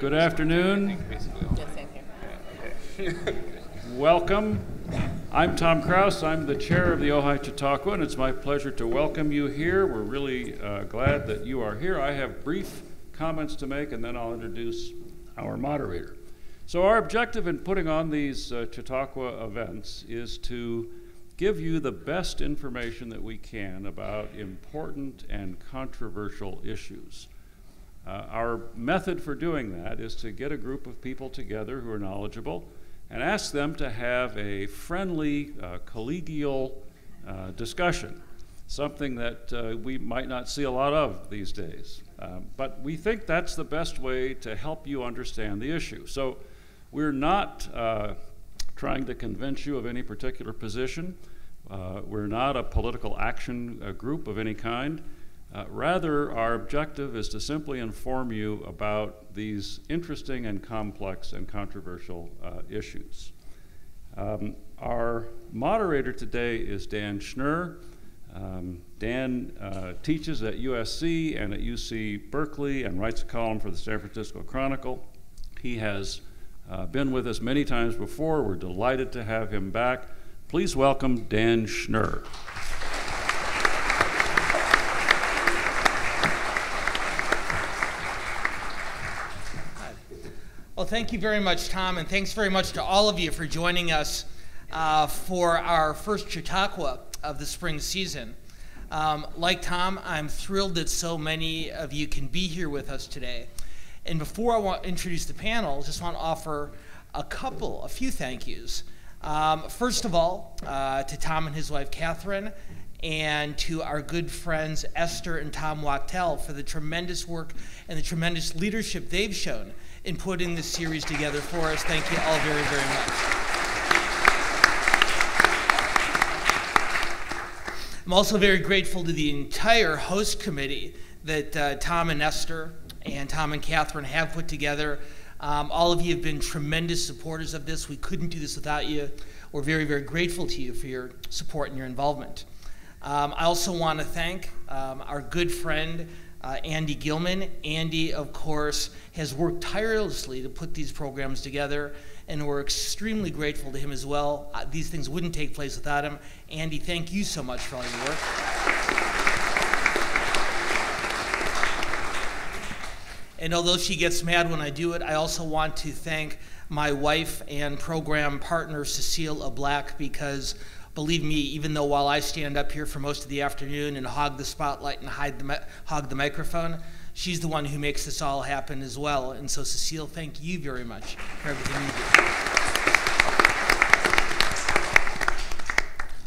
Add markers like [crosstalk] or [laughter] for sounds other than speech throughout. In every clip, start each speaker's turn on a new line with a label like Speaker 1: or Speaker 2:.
Speaker 1: Good afternoon. Welcome. I'm Tom Kraus. I'm the chair of the Ojai Chautauqua, and it's my pleasure to welcome you here. We're really uh, glad that you are here. I have brief comments to make, and then I'll introduce our moderator. So, our objective in putting on these uh, Chautauqua events is to give you the best information that we can about important and controversial issues. Uh, our method for doing that is to get a group of people together who are knowledgeable and ask them to have a friendly, uh, collegial uh, discussion, something that uh, we might not see a lot of these days. Um, but we think that's the best way to help you understand the issue. So we're not uh, trying to convince you of any particular position. Uh, we're not a political action group of any kind. Uh, rather, our objective is to simply inform you about these interesting and complex and controversial uh, issues. Um, our moderator today is Dan Schnur. Um, Dan uh, teaches at USC and at UC Berkeley and writes a column for the San Francisco Chronicle. He has uh, been with us many times before. We're delighted to have him back. Please welcome Dan Schnur.
Speaker 2: Well, thank you very much, Tom, and thanks very much to all of you for joining us uh, for our first Chautauqua of the spring season. Um, like Tom, I'm thrilled that so many of you can be here with us today. And before I want to introduce the panel, just want to offer a couple, a few thank yous. Um, first of all, uh, to Tom and his wife Catherine, and to our good friends Esther and Tom Wachtel for the tremendous work and the tremendous leadership they've shown in putting this series together for us. Thank you all very, very much. I'm also very grateful to the entire host committee that uh, Tom and Esther and Tom and Catherine have put together. Um, all of you have been tremendous supporters of this. We couldn't do this without you. We're very, very grateful to you for your support and your involvement. Um, I also want to thank um, our good friend, uh, Andy Gilman. Andy, of course, has worked tirelessly to put these programs together, and we're extremely grateful to him as well. Uh, these things wouldn't take place without him. Andy, thank you so much for all your work. And although she gets mad when I do it, I also want to thank my wife and program partner, Cecile Black, because believe me, even though while I stand up here for most of the afternoon and hog the spotlight and hide the hog the microphone, she's the one who makes this all happen as well. And so, Cecile, thank you very much for everything you do.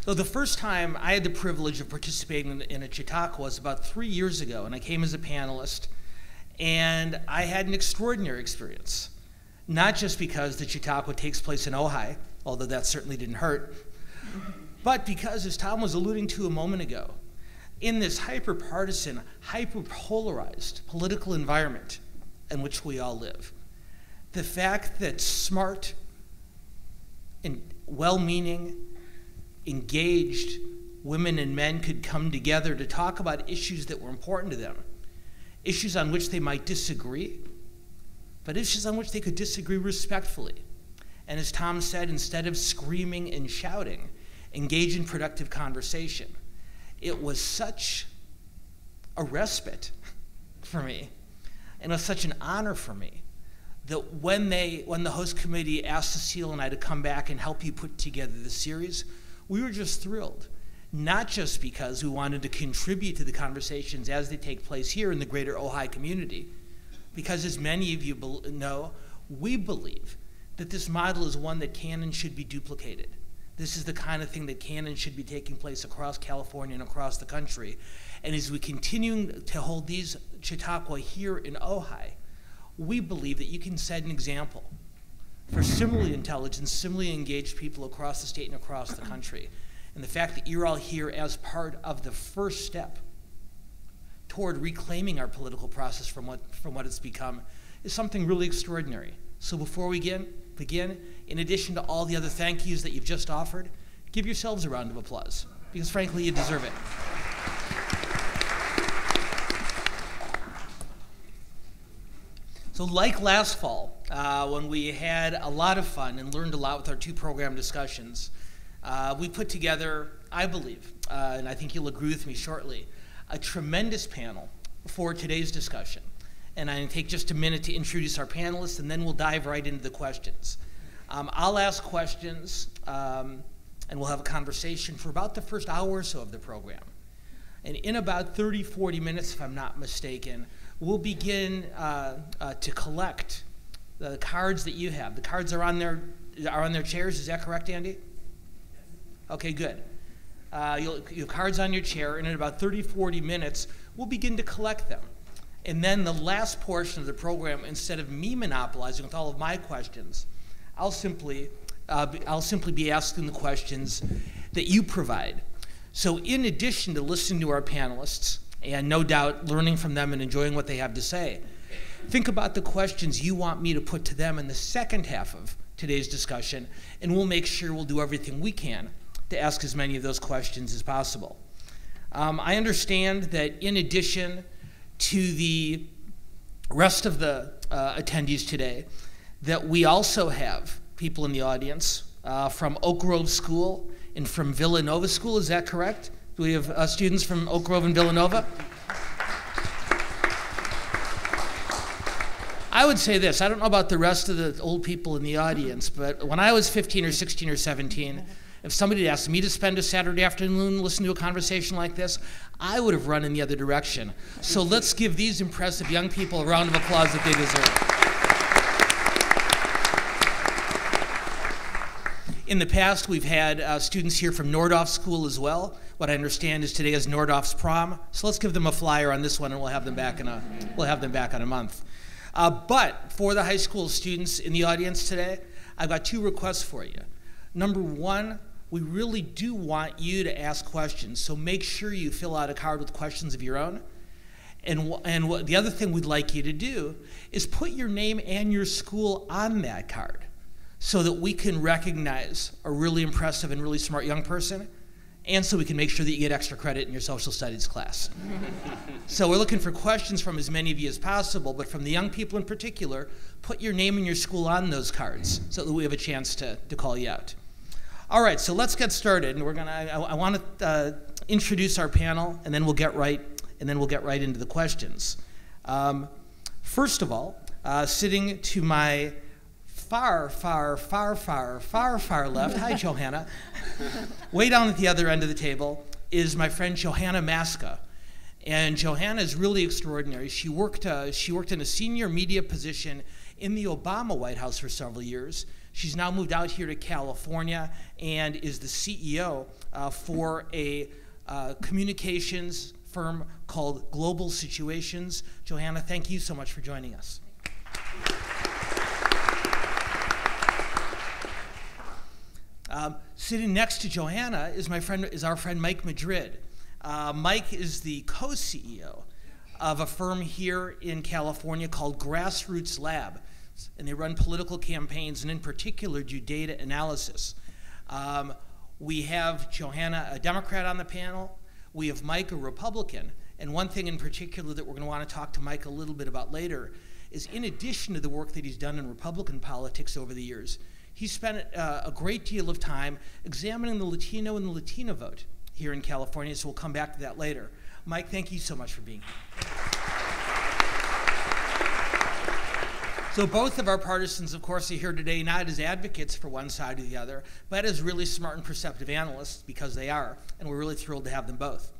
Speaker 2: So the first time I had the privilege of participating in a Chautauqua was about three years ago, and I came as a panelist, and I had an extraordinary experience. Not just because the Chautauqua takes place in Ojai, although that certainly didn't hurt, but because, as Tom was alluding to a moment ago, in this hyper partisan, hyper polarized political environment in which we all live, the fact that smart and well meaning, engaged women and men could come together to talk about issues that were important to them, issues on which they might disagree, but issues on which they could disagree respectfully. And as Tom said, instead of screaming and shouting, engage in productive conversation. It was such a respite for me, and it was such an honor for me that when they when the host committee asked Cecile and I to come back and help you put together the series, we were just thrilled. Not just because we wanted to contribute to the conversations as they take place here in the greater Ojai community, because as many of you know, we believe that this model is one that can and should be duplicated. This is the kind of thing that can and should be taking place across California and across the country. And as we continue to hold these Chautauqua here in Ojai, we believe that you can set an example for similarly intelligent, similarly engaged people across the state and across the country. And the fact that you're all here as part of the first step toward reclaiming our political process from what, from what it's become is something really extraordinary. So before we begin, begin, in addition to all the other thank yous that you've just offered, give yourselves a round of applause, because frankly, you deserve it. So, like last fall, uh, when we had a lot of fun and learned a lot with our two program discussions, uh, we put together, I believe, uh, and I think you'll agree with me shortly, a tremendous panel for today's discussion. And to take just a minute to introduce our panelists, and then we'll dive right into the questions. Um, I'll ask questions, um, and we'll have a conversation for about the first hour or so of the program. And in about 30, 40 minutes, if I'm not mistaken, we'll begin uh, uh, to collect the cards that you have. The cards are on their, are on their chairs, is that correct, Andy? Okay, good. Uh, you'll, you have cards on your chair, and in about 30, 40 minutes, we'll begin to collect them. And then the last portion of the program, instead of me monopolizing with all of my questions, I'll simply, uh, I'll simply be asking the questions that you provide. So, in addition to listening to our panelists, and no doubt learning from them and enjoying what they have to say, think about the questions you want me to put to them in the second half of today's discussion, and we'll make sure we'll do everything we can to ask as many of those questions as possible. Um, I understand that in addition to the rest of the uh, attendees today, that we also have people in the audience uh, from Oak Grove School and from Villanova School. Is that correct? Do we have uh, students from Oak Grove and Villanova? I would say this I don't know about the rest of the old people in the audience, but when I was 15 or 16 or 17, if somebody had asked me to spend a Saturday afternoon listening to a conversation like this, I would have run in the other direction. So let's give these impressive young people a round of applause that they deserve. In the past, we've had uh, students here from Nordoff School as well. What I understand is today is Nordoff's prom, so let's give them a flyer on this one, and we'll have them back in a we'll have them back in a month. Uh, but for the high school students in the audience today, I've got two requests for you. Number one, we really do want you to ask questions, so make sure you fill out a card with questions of your own. And, and what, the other thing we'd like you to do is put your name and your school on that card so that we can recognize a really impressive and really smart young person and so we can make sure that you get extra credit in your social studies class. [laughs] so we're looking for questions from as many of you as possible, but from the young people in particular, put your name and your school on those cards so that we have a chance to, to call you out. All right, so let's get started, and we're gonna. I, I want to uh, introduce our panel, and then we'll get right, and then we'll get right into the questions. Um, first of all, uh, sitting to my far, far, far, far, far, far left. Hi, [laughs] Johanna. Way down at the other end of the table is my friend Johanna Maska. And Johanna is really extraordinary. She worked, uh, she worked in a senior media position in the Obama White House for several years. She's now moved out here to California and is the CEO uh, for a uh, communications firm called Global Situations. Johanna, thank you so much for joining us. Um, sitting next to Johanna is my friend, is our friend Mike Madrid. Uh, Mike is the co-CEO of a firm here in California called Grassroots Lab, and they run political campaigns and in particular do data analysis. Um, we have Johanna, a Democrat, on the panel. We have Mike, a Republican. And one thing in particular that we're going to want to talk to Mike a little bit about later is in addition to the work that he's done in Republican politics over the years, he spent uh, a great deal of time examining the Latino and the Latina vote here in California, so we'll come back to that later. Mike, thank you so much for being here. So both of our partisans, of course, are here today not as advocates for one side or the other, but as really smart and perceptive analysts because they are, and we're really thrilled to have them both.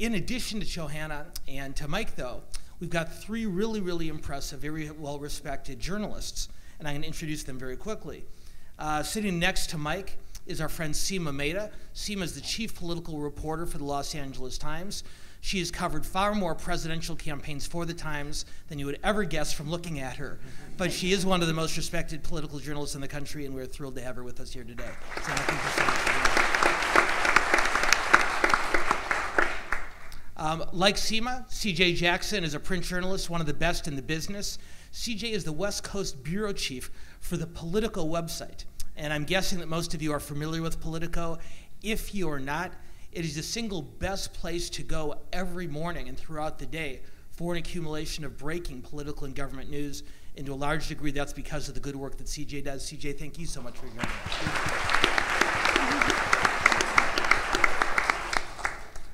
Speaker 2: In addition to Johanna and to Mike, though, we've got three really, really impressive, very well-respected journalists, and I'm going to introduce them very quickly. Uh, sitting next to Mike is our friend Seema Mehta. Seema is the chief political reporter for the Los Angeles Times. She has covered far more presidential campaigns for the Times than you would ever guess from looking at her. But she is one of the most respected political journalists in the country, and we're thrilled to have her with us here today. So um, like Seema, CJ Jackson is a print journalist, one of the best in the business. CJ is the West Coast bureau chief for the Politico website. And I'm guessing that most of you are familiar with Politico. If you are not, it is the single best place to go every morning and throughout the day for an accumulation of breaking political and government news. And to a large degree, that's because of the good work that CJ does. CJ, thank you so much for joining us.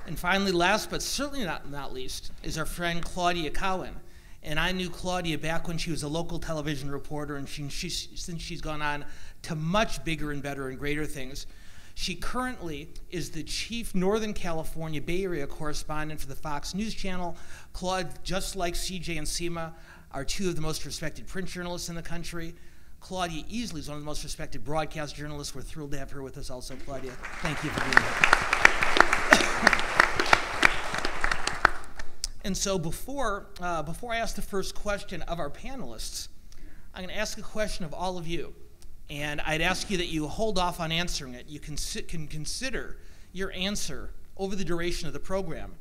Speaker 2: And finally, last but certainly not, not least, is our friend Claudia Cowan. And I knew Claudia back when she was a local television reporter, and she, she, since she's gone on to much bigger and better and greater things. She currently is the chief Northern California Bay Area correspondent for the Fox News Channel. Claude, just like CJ and Seema, are two of the most respected print journalists in the country. Claudia easily is one of the most respected broadcast journalists. We're thrilled to have her with us also, Claudia. Thank you for being here. and so before, uh, before I ask the first question of our panelists, I'm going to ask a question of all of you. And I'd ask you that you hold off on answering it. You can, can consider your answer over the duration of the program.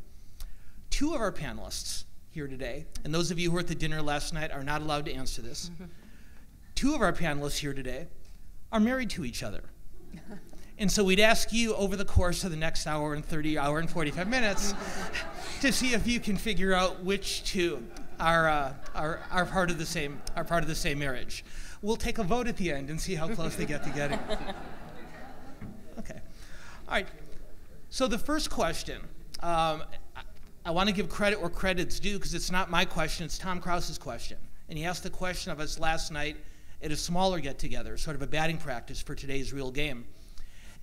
Speaker 2: Two of our panelists here today, and those of you who were at the dinner last night are not allowed to answer this. [laughs] Two of our panelists here today are married to each other. [laughs] And so we'd ask you over the course of the next hour and 30 hour and 45 minutes [laughs] to see if you can figure out which two are, uh, are, are part of the same are part of the same marriage. We'll take a vote at the end and see how close they get to getting. Okay. All right. So the first question, um, I, I want to give credit where credit's due because it's not my question, it's Tom Krause's question. And he asked the question of us last night at a smaller get together, sort of a batting practice for today's real game.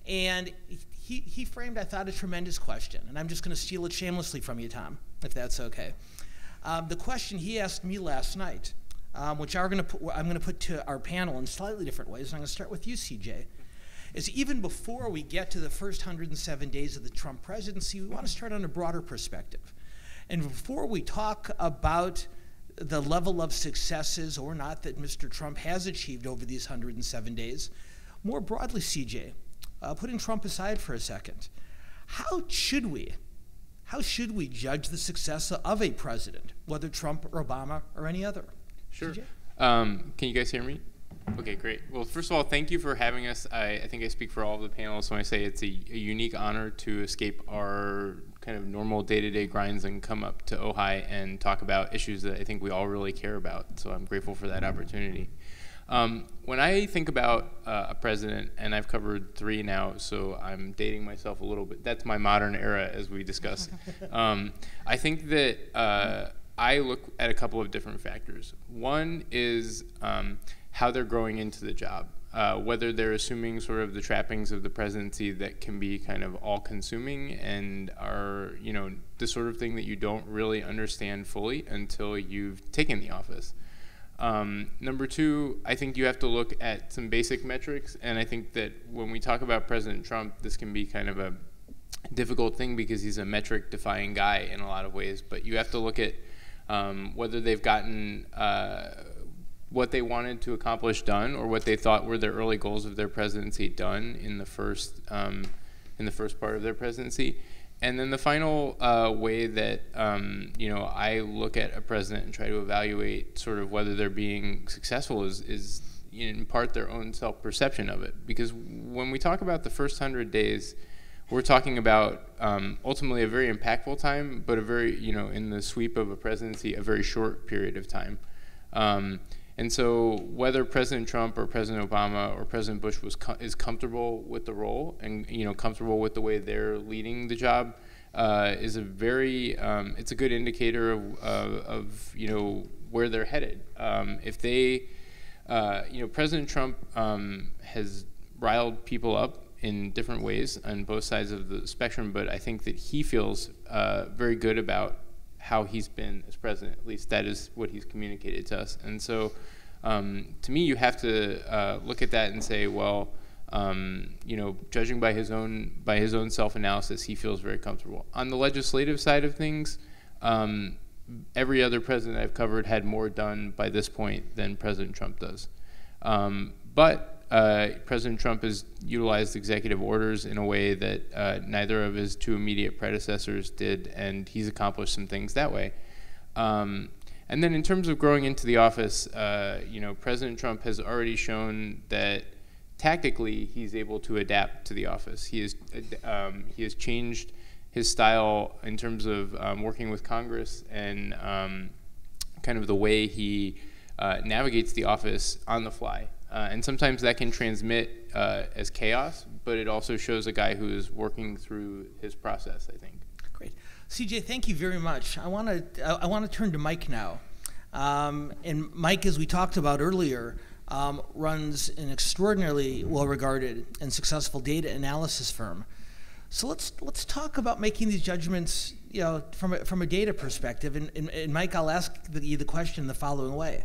Speaker 2: And he, he framed, I thought, a tremendous question. And I'm just going to steal it shamelessly from you, Tom, if that's okay. Um, the question he asked me last night um, which are gonna put, I'm going to put to our panel in slightly different ways. I'm going to start with you, CJ. Is even before we get to the first 107 days of the Trump presidency, we want to start on a broader perspective. And before we talk about the level of successes or not that Mr. Trump has achieved over these 107 days, more broadly, CJ, uh, putting Trump aside for a second, how should we, how should we judge the success of a president, whether Trump or Obama or any other?
Speaker 3: Sure. Um, can you guys hear me? Okay, great. Well, first of all, thank you for having us. I, I think I speak for all of the panelists when I say it's a, a unique honor to escape our kind of normal day-to-day grinds and come up to Ojai and talk about issues that I think we all really care about. So I'm grateful for that opportunity. Um, when I think about uh, a president, and I've covered three now, so I'm dating myself a little bit. That's my modern era, as we discussed. [laughs] Um, I think that uh, I look at a couple of different factors. One is um, how they're growing into the job, uh, whether they're assuming sort of the trappings of the presidency that can be kind of all-consuming and are, you know, the sort of thing that you don't really understand fully until you've taken the office. Um, number two, I think you have to look at some basic metrics, and I think that when we talk about President Trump, this can be kind of a difficult thing because he's a metric-defying guy in a lot of ways. But you have to look at um, whether they've gotten uh, what they wanted to accomplish done or what they thought were their early goals of their presidency done in the first um, in the first part of their presidency. And then the final uh, way that um, you know I look at a president and try to evaluate sort of whether they're being successful is is in part their own self perception of it. Because when we talk about the first hundred days, we're talking about um, ultimately a very impactful time, but a very, you know, in the sweep of a presidency, a very short period of time. Um, and so, whether President Trump or President Obama or President Bush was co is comfortable with the role and you know comfortable with the way they're leading the job, uh, is a very um, it's a good indicator of, uh, of you know where they're headed. Um, if they, uh, you know, President Trump um, has riled people up in different ways on both sides of the spectrum, but I think that he feels uh, very good about how he's been as president. At least that is what he's communicated to us. And so, um, to me, you have to uh, look at that and say, well, um, you know, judging by his own by his own self-analysis, he feels very comfortable. On the legislative side of things, um, every other president I've covered had more done by this point than President Trump does. Um, but uh, President Trump has utilized executive orders in a way that uh, neither of his two immediate predecessors did, and he's accomplished some things that way. Um, and then in terms of growing into the office, uh, you know, President Trump has already shown that tactically he's able to adapt to the office. He has, um, he has changed his style in terms of um, working with Congress and um, kind of the way he uh, navigates the office on the fly. Uh, and sometimes that can transmit uh, as chaos, but it also shows a guy who is working through his process, I think.
Speaker 2: Great. CJ, thank you very much. I want to I want to turn to Mike now. Um, and Mike, as we talked about earlier, um, runs an extraordinarily well-regarded and successful data analysis firm. So let's let's talk about making these judgments, you know, from a, from a data perspective. And, and, and Mike, I'll ask the, the question the following way.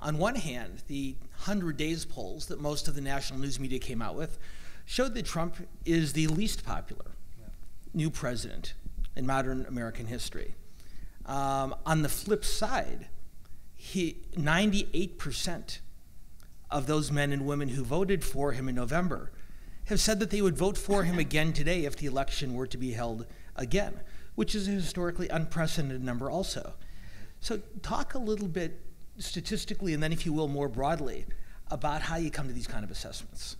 Speaker 2: On one hand, the 100 days polls that most of the national news media came out with showed that Trump is the least popular yeah. new president in modern American history. Um, on the flip side, he 98% of those men and women who voted for him in November have said that they would vote for him [laughs] again today if the election were to be held again, which is a historically unprecedented number also. So talk a little bit statistically and then if you will more broadly about how you come to these kind of assessments.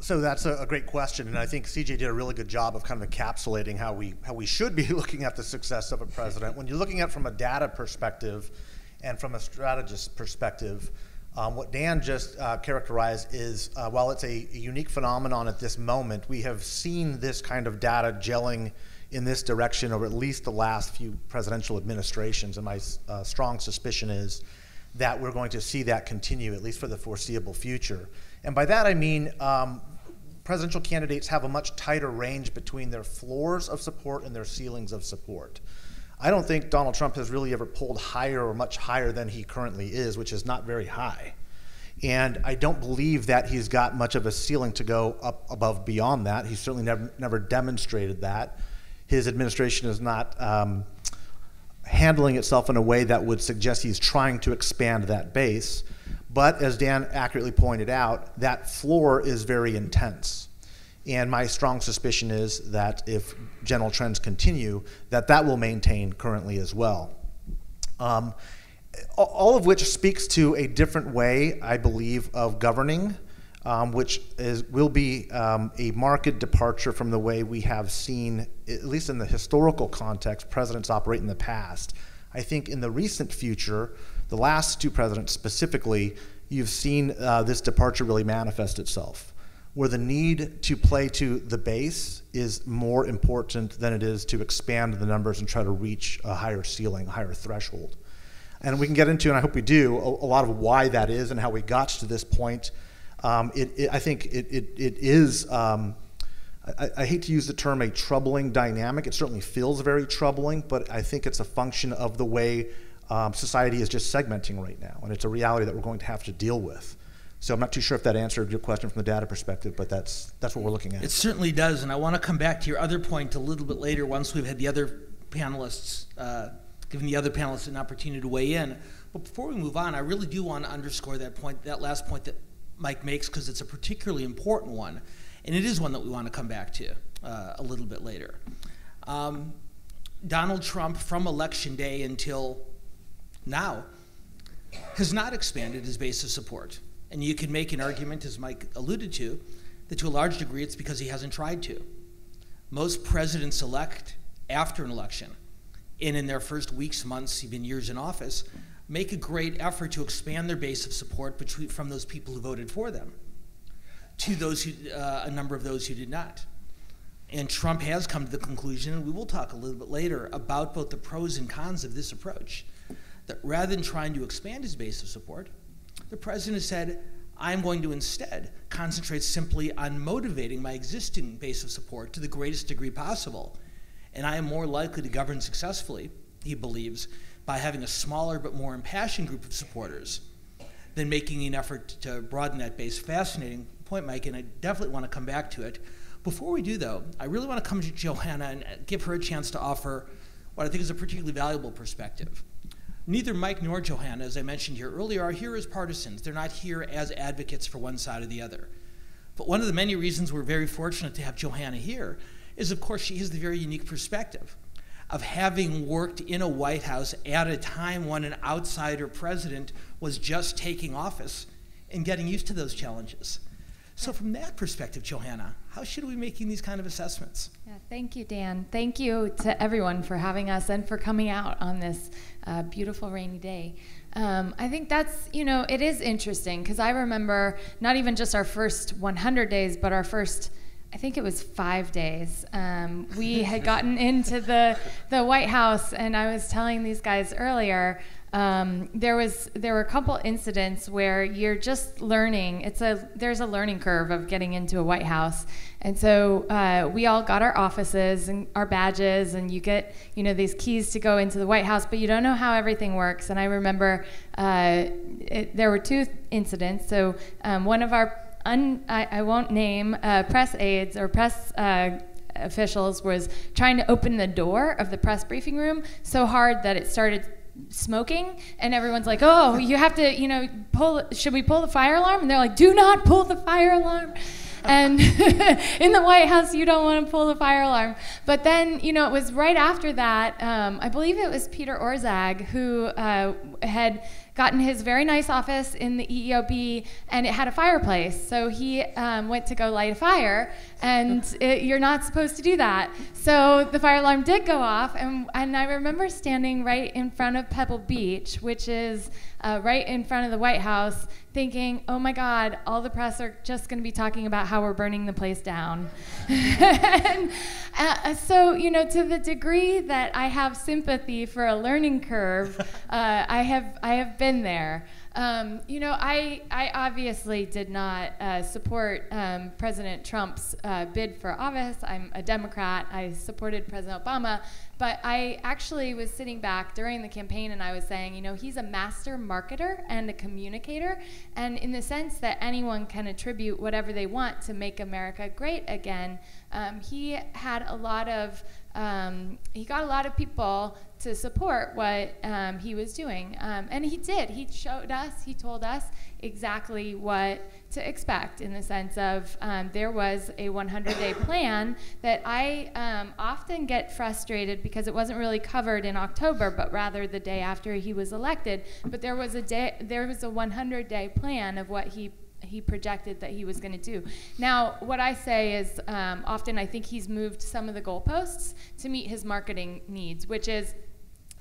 Speaker 4: So that's a, a, great question, and I think CJ did a really good job of kind of encapsulating how we how we should be [laughs] looking at the success of a president. When you're looking at from a data perspective, and from a strategist perspective, um, what Dan just uh, characterized is uh, while it's a, a, unique phenomenon at this moment, we have seen this kind of data gelling in this direction over at least the last few presidential administrations, and my uh, strong suspicion is that we're going to see that continue at least for the foreseeable future. And by that I mean um, presidential candidates have a much tighter range between their floors of support and their ceilings of support. I don't think Donald Trump has really ever pulled higher or much higher than he currently is, which is not very high. And I don't believe that he's got much of a ceiling to go up above beyond that. He's certainly never, never demonstrated that. His administration is not um, handling itself in a way that would suggest he's trying to expand that base. But as Dan accurately pointed out, that floor is very intense. And my strong suspicion is that if general trends continue, that that will maintain currently as well. Um, all of which speaks to a different way, I believe, of governing, um, which is, will be um, a marked departure from the way we have seen, at least in the historical context, presidents operate in the past. I think in the recent future, the last two presidents specifically, you've seen uh, this departure really manifest itself, where the need to play to the base is more important than it is to expand the numbers and try to reach a higher ceiling, a higher threshold. And we can get into, and I hope we do, a, a lot of why that is and how we got to this point. Um, it, it, I think it, it is. Um, I, I, hate to use the term a troubling dynamic. It certainly feels very troubling, but I think it's a function of the way um, society is just segmenting right now, and it's a reality that we're going to have to deal with. So I'm not too sure if that answered your question from the data perspective, but that's that's what we're looking at.
Speaker 2: It certainly does, and I want to come back to your other point a little bit later once we've had the other panelists, uh, given the other panelists an opportunity to weigh in. But before we move on, I really do want to underscore that point, that last point that Mike makes, because it's a particularly important one, and it is one that we want to come back to uh, a little bit later. Um, Donald Trump, from election day until now has not expanded his base of support. And you can make an argument, as Mike alluded to, that to a large degree it's because he hasn't tried to. Most presidents elect after an election, and in their first weeks, months, even years in office, make a great effort to expand their base of support between, from those people who voted for them to those who, uh, a number of those who did not. And Trump has come to the conclusion, and we will talk a little bit later about both the pros and cons of this approach that rather than trying to expand his base of support, the president has said, I'm going to instead concentrate simply on motivating my existing base of support to the greatest degree possible. And I am more likely to govern successfully, he believes, by having a smaller but more impassioned group of supporters than making an effort to broaden that base. Fascinating point, Mike, and I definitely want to come back to it. Before we do, though, I really want to come to Johanna and uh, give her a chance to offer what I think is a particularly valuable perspective. Neither Mike nor Johanna, as I mentioned here earlier, are here as partisans. They're not here as advocates for one side or the other. But one of the many reasons we're very fortunate to have Johanna here is, of course, she has the very unique perspective of having worked in a White House at a time when an outsider president was just taking office and getting used to those challenges. So, from that perspective, Johanna, how should we be making these kind of assessments?
Speaker 5: Yeah, thank you, Dan. Thank you to everyone for having us and for coming out on this uh, beautiful rainy day. Um, I think that's, you know, it is interesting because I remember not even just our first 100 days, but our first, I think it was five days. Um, we had gotten into the, the White House, and I was telling these guys earlier. Um, there was there were a couple incidents where you're just learning. It's a there's a learning curve of getting into a White House, and so uh, we all got our offices and our badges, and you get you know these keys to go into the White House, but you don't know how everything works. And I remember uh, it, there were two incidents. So um, one of our un, I, I won't name uh, press aides or press uh, officials was trying to open the door of the press briefing room so hard that it started smoking. And everyone's like oh you have to you know pull should we pull the fire alarm? And they're like do not pull the fire alarm. And [laughs] in the White House, you don't want to pull the fire alarm. But then, you know, it was right after that, um, I believe it was Peter Orszag who uh, had gotten his very nice office in the EEOB, and it had a fireplace. So he um, went to go light a fire, and it, you're not supposed to do that. So the fire alarm did go off, and, and I remember standing right in front of Pebble Beach, which is uh, right in front of the White House, thinking, oh my God, all the press are just going to be talking about how we're burning the place down. [laughs] and, uh, so, you know, to the degree that I have sympathy for a learning curve, [laughs] uh, I, have, I have been there. Um, you know, I, I obviously did not uh, support um, President Trump's uh, bid for office. I'm a Democrat. I supported President Obama. But I actually was sitting back during the campaign and I was saying, you know, he's a master marketer and a communicator. And in the sense that anyone can attribute whatever they want to make America great again, um, he had a lot of um, he got a lot of people to support what um, he was doing. Um, and he did. He showed us, he told us exactly what to expect in the sense of um, there was a 100 day [coughs] plan that I um, often get frustrated because it wasn't really covered in October, but rather the day after he was elected. But there was a day, there was a 100 day plan of what he he projected that he was going to do. Now, what I say is um, often I think he's moved some of the goalposts to meet his marketing needs, which is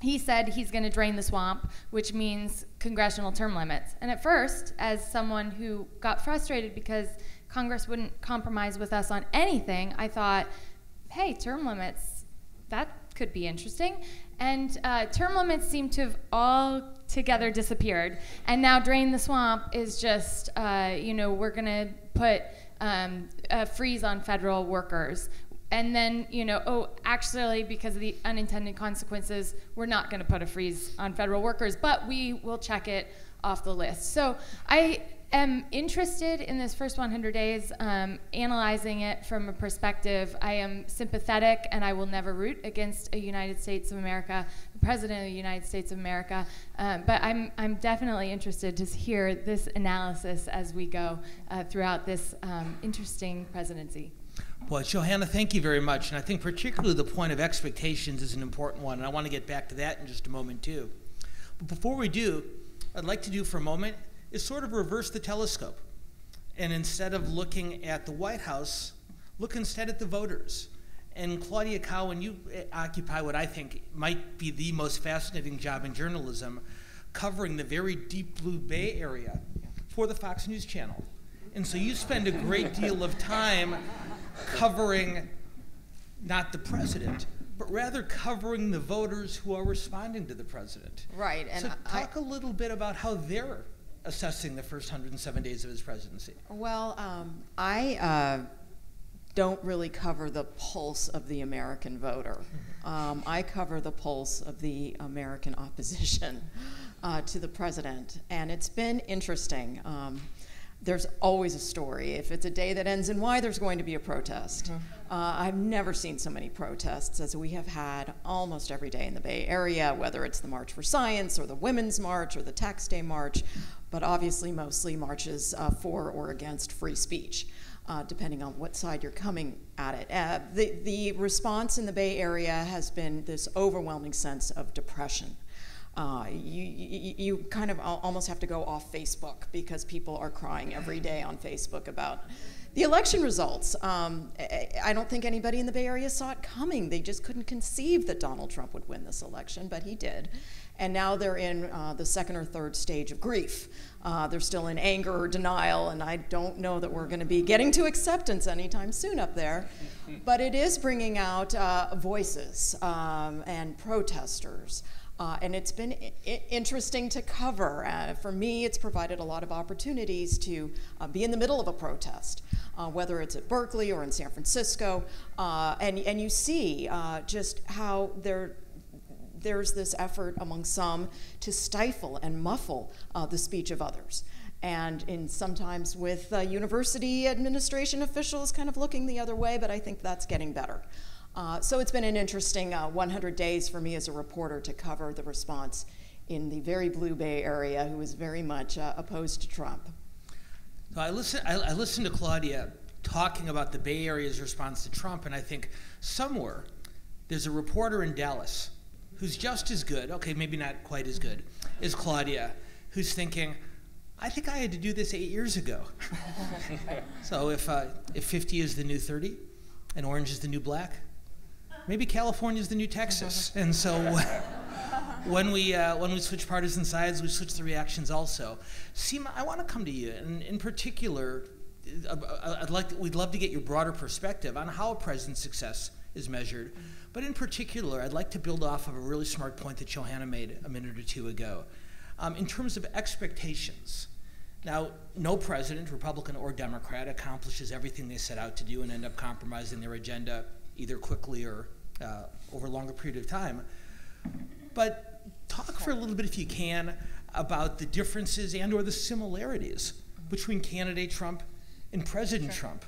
Speaker 5: he said he's going to drain the swamp, which means congressional term limits. And at first, as someone who got frustrated because Congress wouldn't compromise with us on anything, I thought, hey, term limits, that could be interesting. And uh, term limits seem to have all together disappeared. And now Drain the Swamp is just, uh, you know, we're going to put um, a freeze on federal workers. And then, you know, oh, actually, because of the unintended consequences, we're not going to put a freeze on federal workers, but we will check it off the list. So I am interested in this first 100 days, um, analyzing it from a perspective. I am sympathetic, and I will never root against a United States of America, the President of the United States of America. Um, but I'm, I'm definitely interested to hear this analysis as we go uh, throughout this um, interesting presidency.
Speaker 2: Well, Johanna, thank you very much. And I think particularly the point of expectations is an important one. And I want to get back to that in just a moment, too. But before we do, I'd like to do for a moment is sort of reverse the telescope. And instead of looking at the White House, look instead at the voters. And Claudia Cowan, you eh, occupy what I think might be the most fascinating job in journalism, covering the very deep blue Bay Area for the Fox News Channel. And so you spend a great deal of time covering not the president, but rather covering the voters who are responding to the president.
Speaker 6: Right.
Speaker 2: And so talk I, a little bit about how they're assessing the first 107 days of his presidency?
Speaker 6: Well, um, I uh, don't really cover the pulse of the American voter. Um, I cover the pulse of the American opposition [laughs] uh, to the president, and it's been interesting. Um, there's always a story. If it's a day that ends in Y, there's going to be a protest. Mm-hmm. Uh, I've never seen so many protests as we have had almost every day in the Bay Area, whether it's the March for Science or the Women's March or the Tax Day March but obviously mostly marches uh, for or against free speech. Uh, depending on what side you're coming at it. Uh, the, the response in the Bay Area has been this overwhelming sense of depression. Uh, you, you, you kind of almost have to go off Facebook because people are crying every day on Facebook about the election results. Um, I don't think anybody in the Bay Area saw it coming. They just couldn't conceive that Donald Trump would win this election, but he did. And now they're in uh, the second or third stage of grief. Uh, they're still in anger or denial, and I don't know that we're going to be getting to acceptance anytime soon up there. But it is bringing out uh, voices um, and protesters. Uh, and it's been interesting to cover. Uh, for me, it's provided a lot of opportunities to uh, be in the middle of a protest, whether it's at Berkeley or in San Francisco. And, and you see just how there, there's this effort among some to stifle and muffle the speech of others. And in sometimes with university administration officials kind of looking the other way, but I think that's getting better. Uh, so it's been an interesting uh, 100 days for me as a reporter to cover the response in the very blue Bay Area, who is very much uh, opposed to Trump.
Speaker 2: So I listen. I, I listened to Claudia talking about the Bay Area's response to Trump, and I think somewhere there's a reporter in Dallas who's just as good, okay, maybe not quite as good, as Claudia, who's thinking, I think I had to do this eight years ago. [laughs] so if, uh, if 50 is the new 30 and orange is the new black, maybe California is the new Texas. [laughs] And so [laughs] when we, uh, when we switch partisan sides, we switch the reactions also. Seema, I want to come to you, and in particular, uh, uh, I'd like to, we'd love to get your broader perspective on how a president's success is measured. But in particular, I'd like to build off of a really smart point that Johanna made a minute or two ago. Um, in terms of expectations, now, no president, Republican or Democrat, accomplishes everything they set out to do and end up compromising their agenda either quickly or uh, over a longer period of time. But talk for a little bit, if you can, about the differences and or the similarities between candidate Trump and President sure. Trump.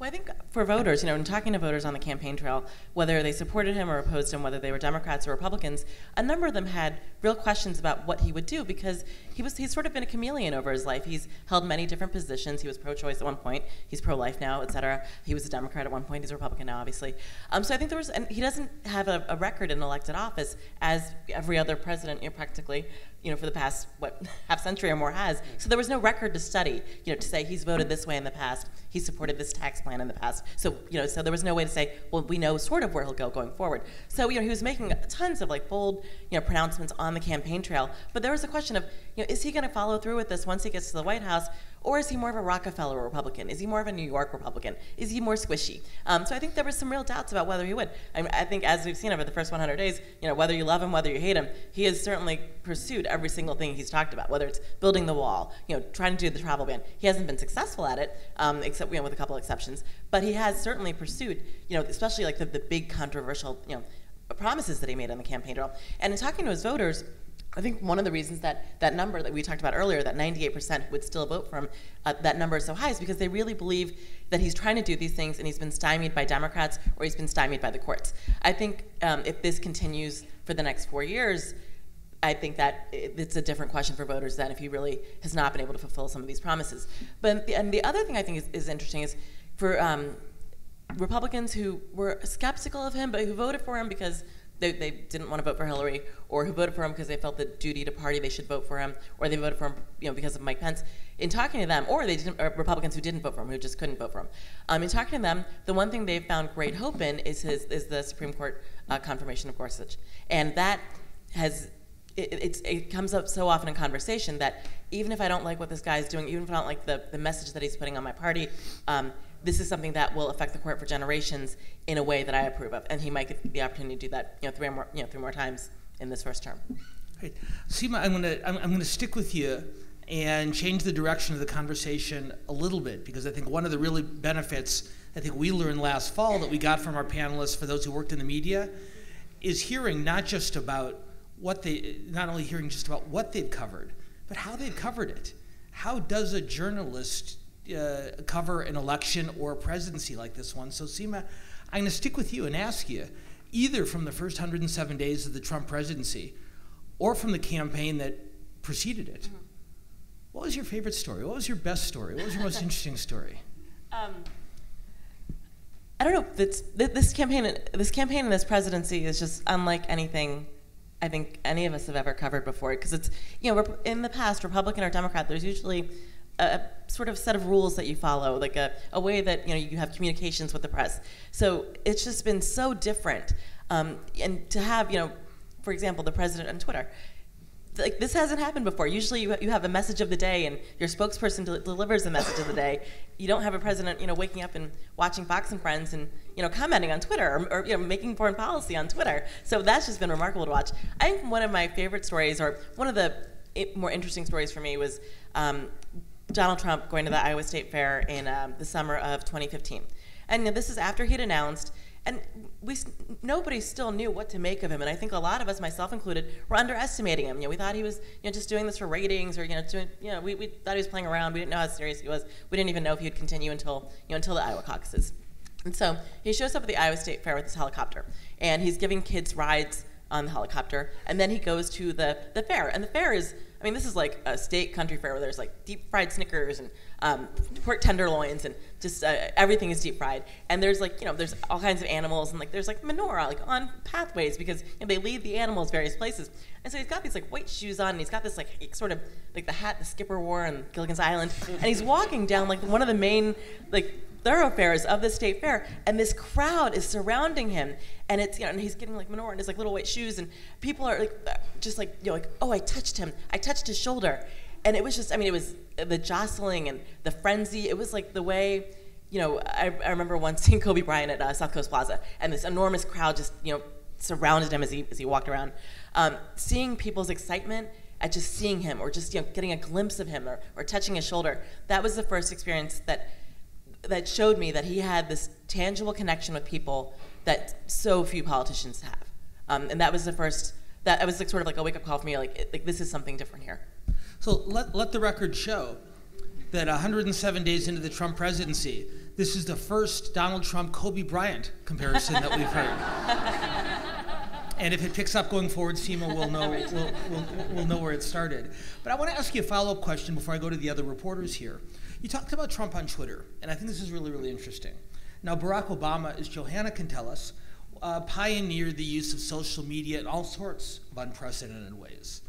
Speaker 7: Well, I think for voters, you know, in talking to voters on the campaign trail, whether they supported him or opposed him, whether they were Democrats or Republicans, a number of them had real questions about what he would do because he was he's sort of been a chameleon over his life. He's held many different positions. He was pro-choice at one point. He's pro-life now, et cetera. He was a Democrat at one point. He's a Republican now, obviously. Um, so I think there was, and he doesn't have a, a record in elected office as every other president, you know, practically you know, for the past what [laughs] half century or more has. So there was no record to study, you know, to say he's voted this way in the past, he supported this tax plan in the past. So you know, so there was no way to say, well, we know sort of where he'll go going forward. So you know, he was making tons of like bold, you know, pronouncements on the campaign trail. But there was a question of, you know, is he going to follow through with this once he gets to the White House? Or is he more of a Rockefeller Republican? Is he more of a New York Republican? Is he more squishy? Um, so I think there was some real doubts about whether he would. I, mean, I, think as we've seen over the first 100 days, you know, whether you love him, whether you hate him, he has certainly pursued every single thing he's talked about, whether it's building the wall, you know, trying to do the travel ban. He hasn't been successful at it, um, except you know, with a couple exceptions. But he has certainly pursued, you know, especially like the, the big controversial, you know, promises that he made on the campaign trail. And in talking to his voters, I think one of the reasons that that number that we talked about earlier, that 98% would still vote for him, uh, that number is so high, is because they really believe that he's trying to do these things and he's been stymied by Democrats or he's been stymied by the courts. I think um, if this continues for the next four years, I think that it's a different question for voters than if he really has not been able to fulfill some of these promises. But the, and the other thing I think is, is interesting is for um, Republicans who were skeptical of him but who voted for him because they, they didn't want to vote for Hillary, or who voted for him because they felt the duty to party they should vote for him, or they voted for him you know because of Mike Pence. In talking to them, or they didn't, or Republicans who didn't vote for him, who just couldn't vote for him. Um, in talking to them, the one thing they've found great hope in is his is the Supreme Court uh, confirmation of Gorsuch, and that has it, it, comes up so often in conversation that even if I don't like what this guy is doing, even if I don't like the, the message that he's putting on my party, um, this is something that will affect the court for generations in a way that I approve of. And he might get the opportunity to do that, you know, three more, you know, three more times in this first term.
Speaker 2: Right. Seema, I'm going to I'm, I'm going to stick with you and change the direction of the conversation a little bit because I think one of the really benefits I think we learned last fall that we got from our panelists for those who worked in the media is hearing not just about what they not only hearing just about what they've covered, but how they've covered it. How does a journalist uh, cover an election or a presidency like this one. So, Seema, I'm going to stick with you and ask you either from the first 107 days of the Trump presidency or from the campaign that preceded it. Mm-hmm. What was your favorite story? What was your best story? What was your most [laughs] interesting story? Um,
Speaker 7: I don't know. This, this campaign, this campaign and this presidency is just unlike anything I think any of us have ever covered before. Because it's, you know, in the past, Republican or Democrat, there's usually a sort of set of rules that you follow, like a, a way that you know you have communications with the press. So it's just been so different, um, and to have you know, for example, the president on Twitter. Like this hasn't happened before. Usually, you, you have a message of the day, and your spokesperson del- delivers the message of the day. You don't have a president, you know, waking up and watching Fox and Friends, and you know, commenting on Twitter, or, or you know, making foreign policy on Twitter. So that's just been remarkable to watch. I think one of my favorite stories, or one of the more interesting stories for me, was um, Donald Trump going to the Iowa State Fair in um, the summer of 2015. And this is after he'd announced, and we nobody still knew what to make of him. And I think a lot of us, myself included, were underestimating him. You know, we thought he was you know just doing this for ratings, or you know, doing you know, we, we thought he was playing around. We didn't know how serious he was. We didn't even know if he would continue until you know until the Iowa caucuses. And so he shows up at the Iowa State Fair with his helicopter, and he's giving kids rides on the helicopter, and then he goes to the the fair, and the fair is I mean, this is like a state country fair where there's like deep fried Snickers and um, pork tenderloins and just uh, everything is deep fried. And there's like, you know, there's all kinds of animals and like there's like manure like on pathways because you know, they lead the animals various places. And so he's got these like white shoes on and he's got this like sort of like the hat the skipper wore on Gilligan's Island. And he's walking down like one of the main like thoroughfares of the state fair, and this crowd is surrounding him, and it's you know, and he's getting like manure in his like little white shoes, and people are like just like you know like oh I touched him, I touched his shoulder, and it was just I mean it was the jostling and the frenzy, it was like the way. You know, I, I remember once seeing [laughs] Kobe Bryant at uh, South Coast Plaza, and this enormous crowd just, you know, surrounded him as he, as he walked around. Um, seeing people's excitement at just seeing him or just you know, getting a glimpse of him or, or touching his shoulder, that was the first experience that that showed me that he had this tangible connection with people that so few politicians have. Um, and that was the first, that was like sort of like a wake up call for me, like, like this is something different here.
Speaker 2: So let, let the record show that 107 days into the Trump presidency, this is the first Donald Trump Kobe Bryant comparison that we've heard. [laughs] and if it picks up going forward, Seema will know, will, will, will know where it started. But I want to ask you a follow up question before I go to the other reporters here. You talked about Trump on Twitter, and I think this is really, really interesting. Now, Barack Obama, as Johanna can tell us, uh, pioneered the use of social media in all sorts of unprecedented ways.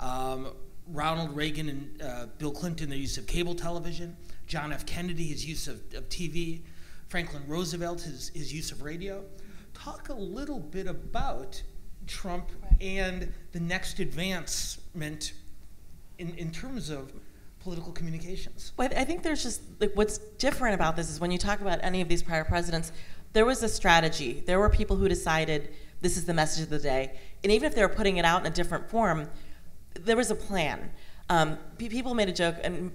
Speaker 2: Um, Ronald Reagan and uh, Bill Clinton, their use of cable television. John F. Kennedy, his use of, of TV. Franklin Roosevelt, his, his use of radio. Talk a little bit about Trump and the next advancement in, in terms of political communications.
Speaker 7: Well, I think there's just like what's different about this is when you talk about any of these prior presidents, there was a strategy. There were people who decided this is the message of the day, and even if they were putting it out in a different form, there was a plan. Um, people made a joke, and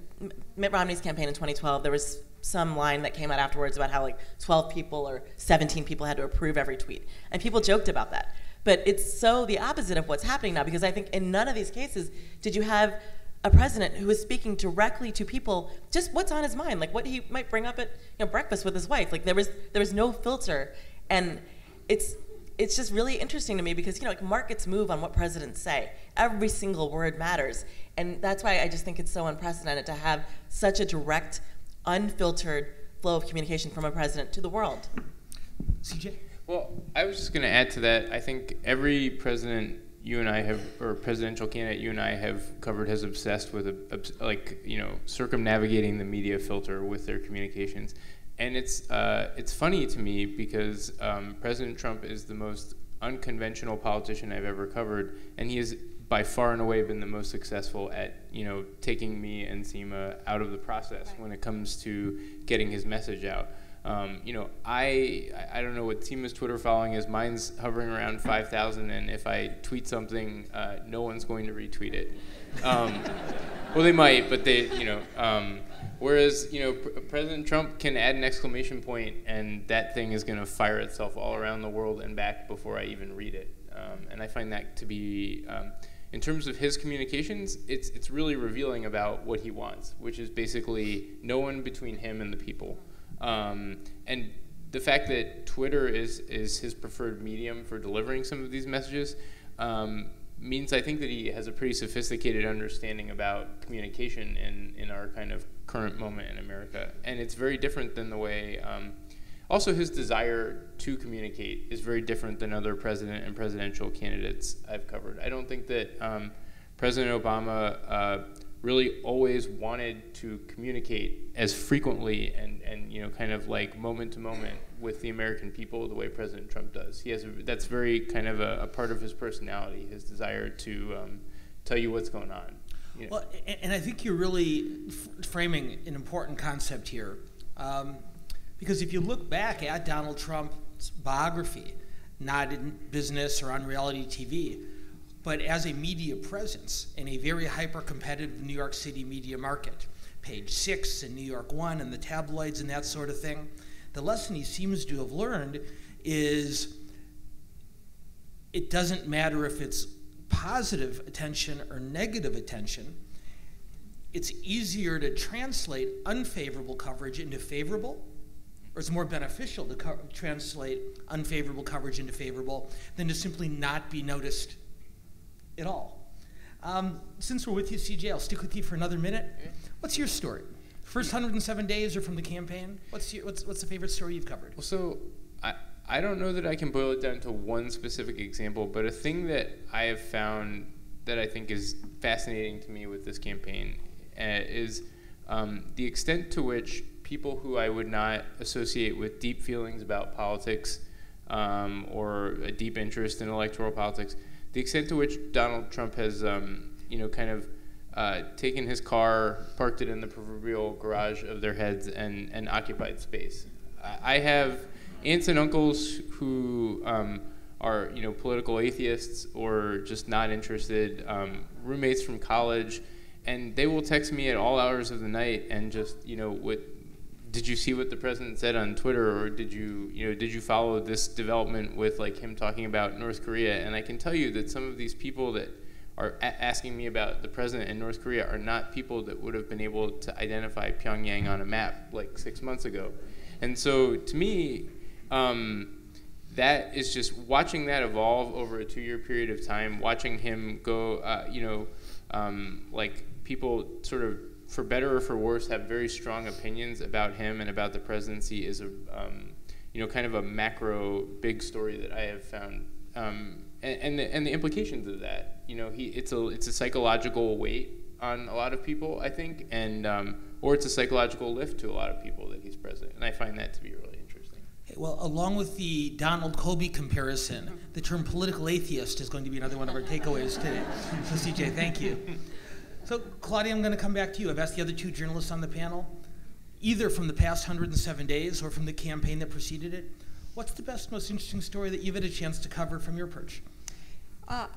Speaker 7: Mitt Romney's campaign in 2012, there was some line that came out afterwards about how like 12 people or 17 people had to approve every tweet, and people joked about that. But it's so the opposite of what's happening now because I think in none of these cases did you have a president who is speaking directly to people just what's on his mind like what he might bring up at you know, breakfast with his wife. Like there was there was no filter. And it's it's just really interesting to me because you know like markets move on what presidents say. Every single word matters. And that's why i just think it's so unprecedented to have such a direct unfiltered flow of communication from a president to the world.
Speaker 2: Cj
Speaker 3: well i was just going to add to that. I think every president you and I have, or presidential candidate you and I have covered, has obsessed with, a, like, you know, circumnavigating the media filter with their communications. And it's, uh, it's funny to me because um, President Trump is the most unconventional politician I've ever covered, and he has by far and away been the most successful at, you know, taking me and Seema out of the process right. when it comes to getting his message out. Um, you know, I I don't know what Seema's Twitter following is. Mine's hovering around 5,000, and if I tweet something, uh, no one's going to retweet it. Um, [laughs] well, they might, but they, you know. Um, whereas, you know, P- President Trump can add an exclamation point, and that thing is going to fire itself all around the world and back before I even read it. Um, and I find that to be um, in terms of his communications, it's it's really revealing about what he wants, which is basically no one between him and the people. Um, and the fact that Twitter is, is his preferred medium for delivering some of these messages um, means I think that he has a pretty sophisticated understanding about communication in, in our kind of current moment in America. And it's very different than the way um, also his desire to communicate is very different than other president and presidential candidates I've covered. I don't think that um, President Obama uh, really always wanted to communicate as frequently and, and you know kind of like moment to moment with the American people the way President Trump does. He has a, that's very kind of a, a, part of his personality, his desire to um, tell you what's going on.
Speaker 2: You know. Well, and I think you're really f- framing an important concept here, um, because if you look back at Donald Trump's biography, not in business or on reality TV, but as a media presence in a very hyper competitive New York City media market. Page six and New York One and the tabloids and that sort of thing. The lesson he seems to have learned is it doesn't matter if it's positive attention or negative attention. It's easier to translate unfavorable coverage into favorable, or it's more beneficial to translate unfavorable coverage into favorable than to simply not be noticed at all. Um, since we're with you, CJ, I'll stick with you for another minute. What's your story? First 107 days or from the campaign? What's, your, what's, what's the favorite story you've covered?
Speaker 3: Well, so I, I don't know that I can boil it down to one specific example, but a thing that I have found that I think is fascinating to me with this campaign uh, is um, the extent to which people who I would not associate with deep feelings about politics um, or a deep interest in electoral politics – the extent to which Donald Trump has, um, you know, kind of uh, taken his car, parked it in the proverbial garage of their heads, and, and occupied space. I have aunts and uncles who um, are, you know, political atheists or just not interested, um, roommates from college, and they will text me at all hours of the night and just, you know, with did you see what the president said on Twitter, or did you, you know, did you follow this development with like him talking about North Korea? And I can tell you that some of these people that are asking me about the president in North Korea are not people that would have been able to identify Pyongyang on a map like six months ago. And so, to me, um, that is just watching that evolve over a two-year period of time. Watching him go, uh, you know, um, like people sort of for better or for worse, have very strong opinions about him and about the presidency is a, um, you know, kind of a macro big story that I have found, um, and and the, and the implications of that. You know, he it's a it's a psychological weight on a lot of people, I think, and um, or it's a psychological lift to a lot of people that he's president, and I find that to be really interesting.
Speaker 2: Well, along with the Donald Kobe comparison, the term political atheist is going to be another one of our takeaways today. So, CJ, thank you. So, Claudia, I'm going to come back to you. I've asked the other two journalists on the panel, either from the past 107 days or from the campaign that preceded it. What's the best, most interesting story that you've had a chance to cover from your perch?
Speaker 6: Uh,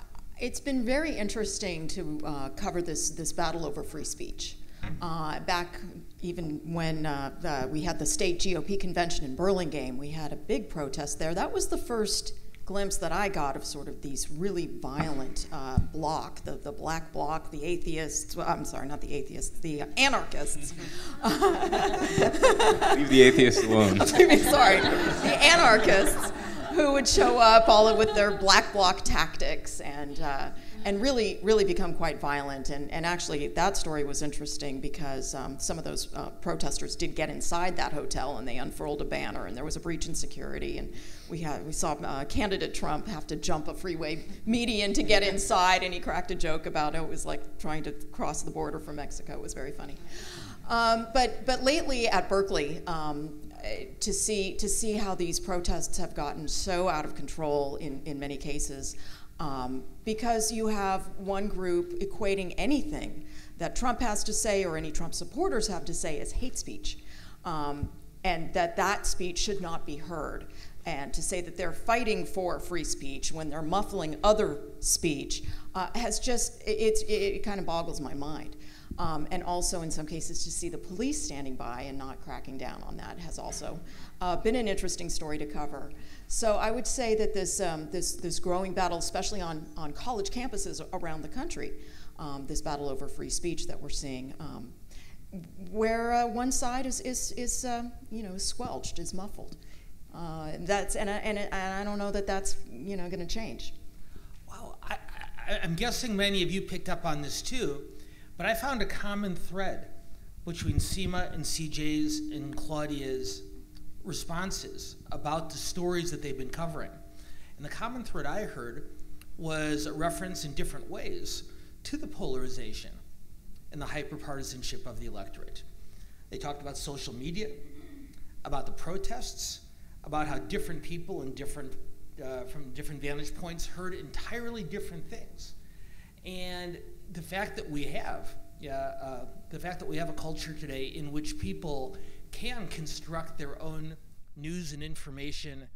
Speaker 6: it's been very interesting to uh, cover this, this battle over free speech. Uh, back even when uh, the, we had the state GOP convention in Burlingame, we had a big protest there. That was the first glimpse that I got of sort of these really violent uh, bloc, the, the black bloc, the atheists, well, I'm sorry, not the atheists, the anarchists. [laughs]
Speaker 3: Leave the atheists alone. [laughs]
Speaker 6: sorry, the anarchists who would show up all with their black bloc tactics and uh, and really, really become quite violent. And, and actually, that story was interesting because um, some of those uh, protesters did get inside that hotel and they unfurled a banner, and there was a breach in security. And we had we saw uh, candidate Trump have to jump a freeway median to get inside, and he cracked a joke about it was like trying to cross the border from Mexico. It was very funny. Um, but but lately at Berkeley. Um, to see to see how these protests have gotten so out of control in, in many cases, um, because you have one group equating anything that Trump has to say or any Trump supporters have to say as hate speech, um, and that that speech should not be heard. And to say that they're fighting for free speech when they're muffling other speech uh, has just, it, it, it kind of boggles my mind. Um, and also, in some cases, to see the police standing by and not cracking down on that has also uh, been an interesting story to cover. So I would say that this, um, this, this growing battle, especially on, on college campuses around the country, um, this battle over free speech that we're seeing, um, where uh, one side is, is, is uh, you know, squelched, is muffled. Uh, that's, and, I, and, and I don't know that that's you know, going to change.
Speaker 2: Well, I, I, I'm guessing many of you picked up on this too. But I found a common thread between Seema and CJ's and Claudia's responses about the stories that they've been covering. And the common thread I heard was a reference in different ways to the polarization and the hyperpartisanship of the electorate. They talked about social media, about the protests, about how different people in different, uh, from different vantage points heard entirely different things. And the fact that we have, yeah, uh, the fact that we have a culture today in which people can construct their own news and information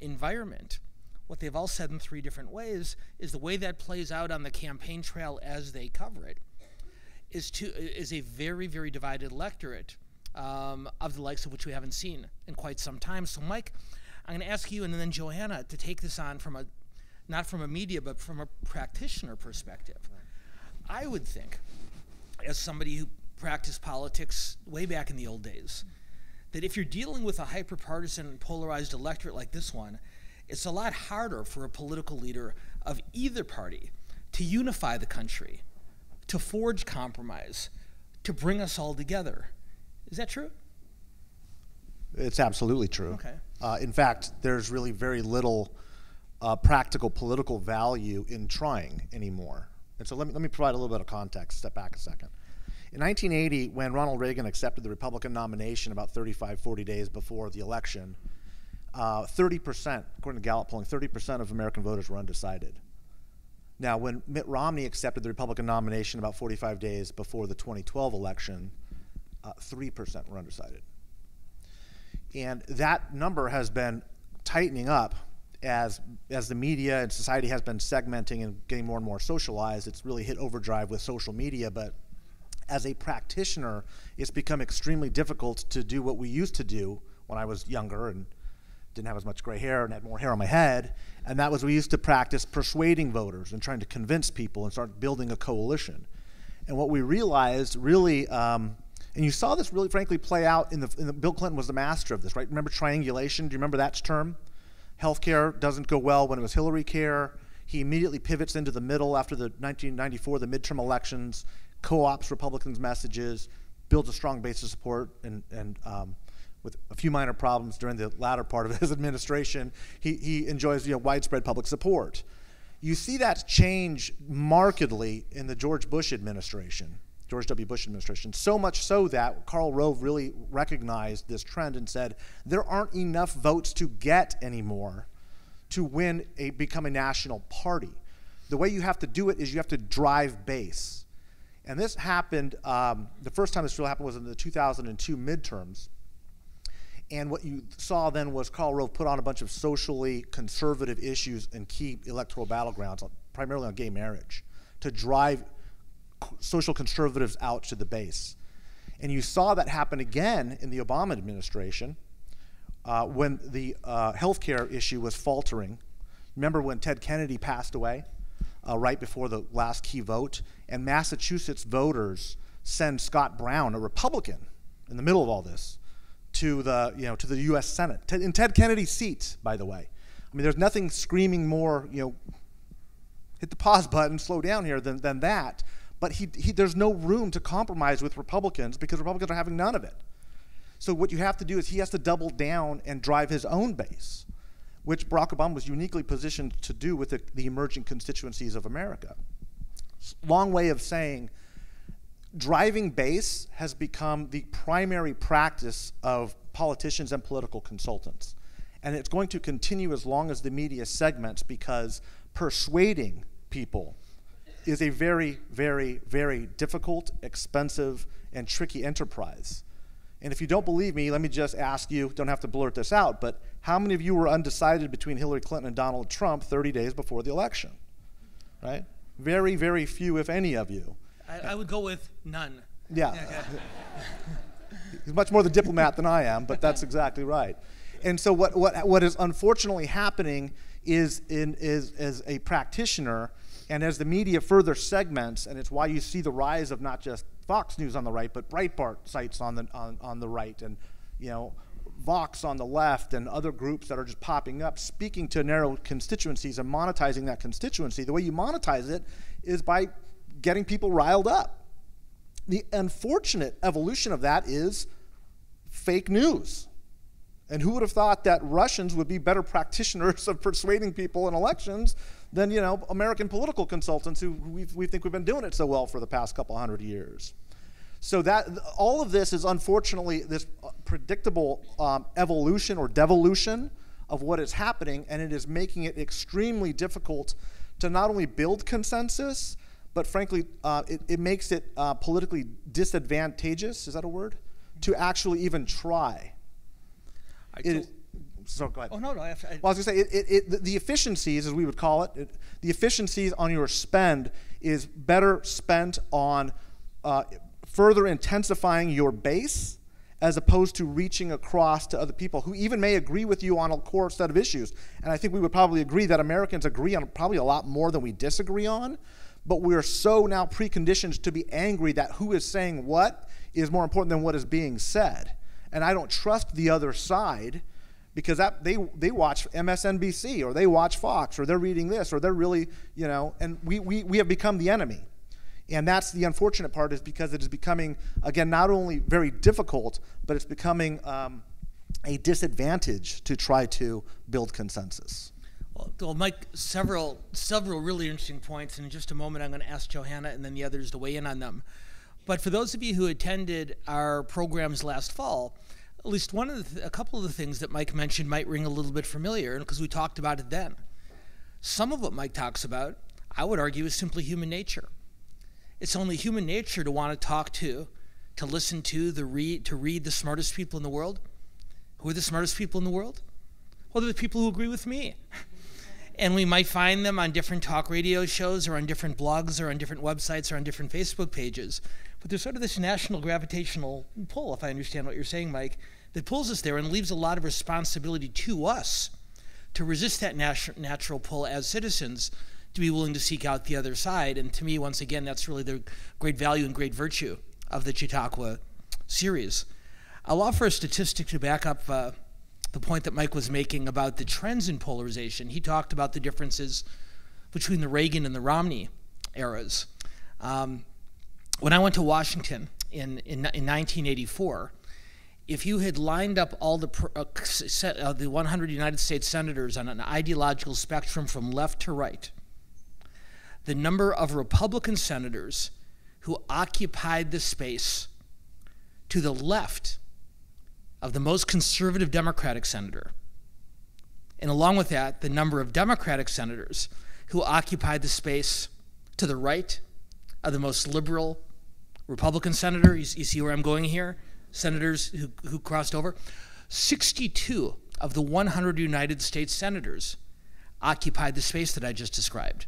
Speaker 2: environment. What they've all said in three different ways is the way that plays out on the campaign trail as they cover it is to is a very very divided electorate um, of the likes of which we haven't seen in quite some time. So, Mike, I'm going to ask you and then Johanna to take this on from a not from a media but from a practitioner perspective. I would think, as somebody who practiced politics way back in the old days, that if you're dealing with a hyperpartisan and polarized electorate like this one, it's a lot harder for a political leader of either party to unify the country, to forge compromise, to bring us all together. Is that true?
Speaker 4: It's absolutely true.
Speaker 2: Okay.
Speaker 4: Uh, in fact, there's really very little uh, practical political value in trying anymore. And so let me, let me provide a little bit of context, step back a second. In 1980, when Ronald Reagan accepted the Republican nomination about 35, 40 days before the election, uh, 30%, according to Gallup polling, 30% of American voters were undecided. Now, when Mitt Romney accepted the Republican nomination about 45 days before the 2012 election, uh, 3% were undecided. And that number has been tightening up as, as the media and society has been segmenting and getting more and more socialized. It's really hit overdrive with social media, but as a practitioner, it's become extremely difficult to do what we used to do when I was younger and didn't have as much gray hair and had more hair on my head. And that was we used to practice persuading voters and trying to convince people and start building a coalition. And what we realized really, um, and you saw this really frankly play out in the, in the, Bill Clinton was the master of this, right? Remember triangulation? Do you remember that term? Healthcare doesn't go well when it was Hillary care. He immediately pivots into the middle after the 1994, the midterm elections, co-ops Republicans' messages, builds a strong base of support, and, and um, with a few minor problems during the latter part of [laughs] his administration, he, he enjoys you know, widespread public support. You see that change markedly in the George Bush administration, George W. Bush administration, so much so that Karl Rove really recognized this trend and said, there aren't enough votes to get anymore to win a become a national party. The way you have to do it is you have to drive base. And this happened, um, the first time this really happened was in the 2002 midterms. And what you saw then was Karl Rove put on a bunch of socially conservative issues and key electoral battlegrounds, primarily on gay marriage, to drive social conservatives out to the base. And you saw that happen again in the Obama administration uh, when the uh, healthcare issue was faltering. Remember when Ted Kennedy passed away? uh, right before the last key vote, and Massachusetts voters send Scott Brown, a Republican, in the middle of all this, to the you know to the U.S. Senate in Ted Kennedy's seat. By the way, I mean there's nothing screaming more you know hit the pause button, slow down here than than that. But he, he there's no room to compromise with Republicans because Republicans are having none of it. So what you have to do is he has to double down and drive his own base which Barack Obama was uniquely positioned to do with the, the emerging constituencies of America. Long way of saying, driving base has become the primary practice of politicians and political consultants. And it's going to continue as long as the media segments because persuading people is a very, very, very difficult, expensive, and tricky enterprise. And if you don't believe me, let me just ask you, don't have to blurt this out, but how many of you were undecided between Hillary Clinton and Donald Trump 30 days before the election? Right? Very, very few, if any of you.
Speaker 2: I, I would go with none.
Speaker 4: Yeah. [laughs] He's much more the diplomat than I am, but that's exactly right. And so what, what, what is unfortunately happening is, in, is as a practitioner, and as the media further segments, and it's why you see the rise of not just Fox News on the right, but Breitbart sites on the, on, on the right, and you know, Vox on the left, and other groups that are just popping up, speaking to narrow constituencies and monetizing that constituency. The way you monetize it is by getting people riled up. The unfortunate evolution of that is fake news. And who would have thought that Russians would be better [laughs] practitioners of persuading people in elections than you know American political consultants who we think we've been doing it so well for the past couple hundred years. So that all of this is unfortunately this predictable um, evolution or devolution of what is happening, and it is making it extremely difficult to not only build consensus, but frankly, uh, it, it, makes it uh, politically disadvantageous. Is that a word? To actually even try. I it, so go ahead.
Speaker 2: Oh no, no. I, I,
Speaker 4: well, I was gonna say it, it, it, the, the, efficiencies, as we would call it, the efficiencies on your spend is better spent on uh, further intensifying your base as opposed to reaching across to other people who even may agree with you on a core set of issues. And I think we would probably agree that Americans agree on probably a lot more than we disagree on. But we're so now preconditioned to be angry that who is saying what is more important than what is being said. And I don't trust the other side because that they they watch MSNBC or they watch Fox or they're reading this or they're really you know and we we, we have become the enemy and that's the unfortunate part is because it is becoming again not only very difficult but it's becoming um, a disadvantage to try to build consensus
Speaker 2: well, Mike, several several really interesting points, and in just a moment, I'm going to ask Johanna and then the others to weigh in on them. But for those of you who attended our programs last fall, at least one of the th- a couple of the things that Mike mentioned might ring a little bit familiar because we talked about it then. Some of what Mike talks about, I would argue, is simply human nature. It's only human nature to want to talk to, to listen to, the read, to read the smartest people in the world. Who are the smartest people in the world? Well, they're the people who agree with me. [laughs] and we might find them on different talk radio shows or on different blogs or on different websites or on different Facebook pages. But there's sort of this national gravitational pull, if I understand what you're saying, Mike, that pulls us there and leaves a lot of responsibility to us to resist that nat- natural pull as citizens to be willing to seek out the other side. And to me, once again, that's really the great value and great virtue of the Chautauqua series. I'll offer a statistic to back up uh, the point that Mike was making about the trends in polarization. He talked about the differences between the Reagan and the Romney eras. Um, when I went to Washington in, in, in 1984, if you had lined up all the uh, uh, the 100 United States senators on an ideological spectrum from left to right, the number of Republican senators who occupied the space to the left of the most conservative Democratic senator, and along with that, the number of Democratic senators who occupied the space to the right of the most liberal Republican senator. You, you see where I'm going here? senators who, who crossed over, 62 of the 100 United States senators occupied the space that I just described.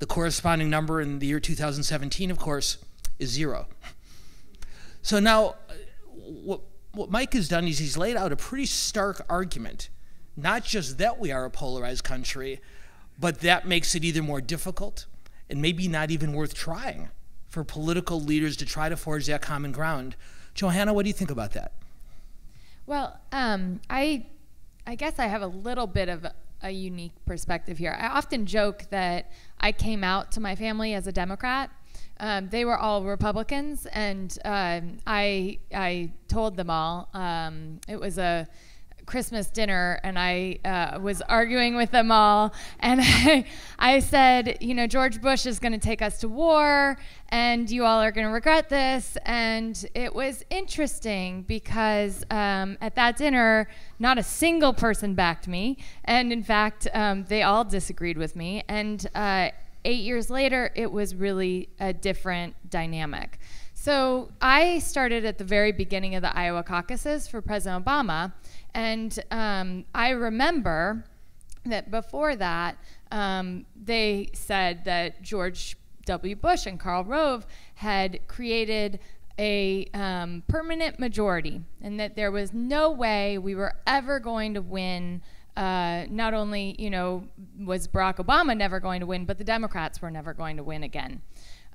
Speaker 2: The corresponding number in the year 2017, of course, is zero. So now, what, what Mike has done is he's laid out a pretty stark argument, not just that we are a polarized country, but that makes it either more difficult and maybe not even worth trying for political leaders to try to forge that common ground Johanna, what do you think about that?
Speaker 5: Well, um, I, I guess I have a little bit of a unique perspective here. I often joke that I came out to my family as a Democrat. Um, they were all Republicans, and um, I I told them all. Um, it was a Christmas dinner and I uh, was arguing with them all. [laughs] And I, I said, you know, George Bush is going to take us to war and you all are going to regret this. And it was interesting because um, at that dinner, not a single person backed me. And in fact, um, they all disagreed with me. And uh, eight years later, it was really a different dynamic. So I started at the very beginning of the Iowa caucuses for President Obama. And um, I remember that before that, um, they said that George W. Bush and Karl Rove had created a um, permanent majority, and that there was no way we were ever going to win. Uh, not only, you know, was Barack Obama never going to win, but the Democrats were never going to win again.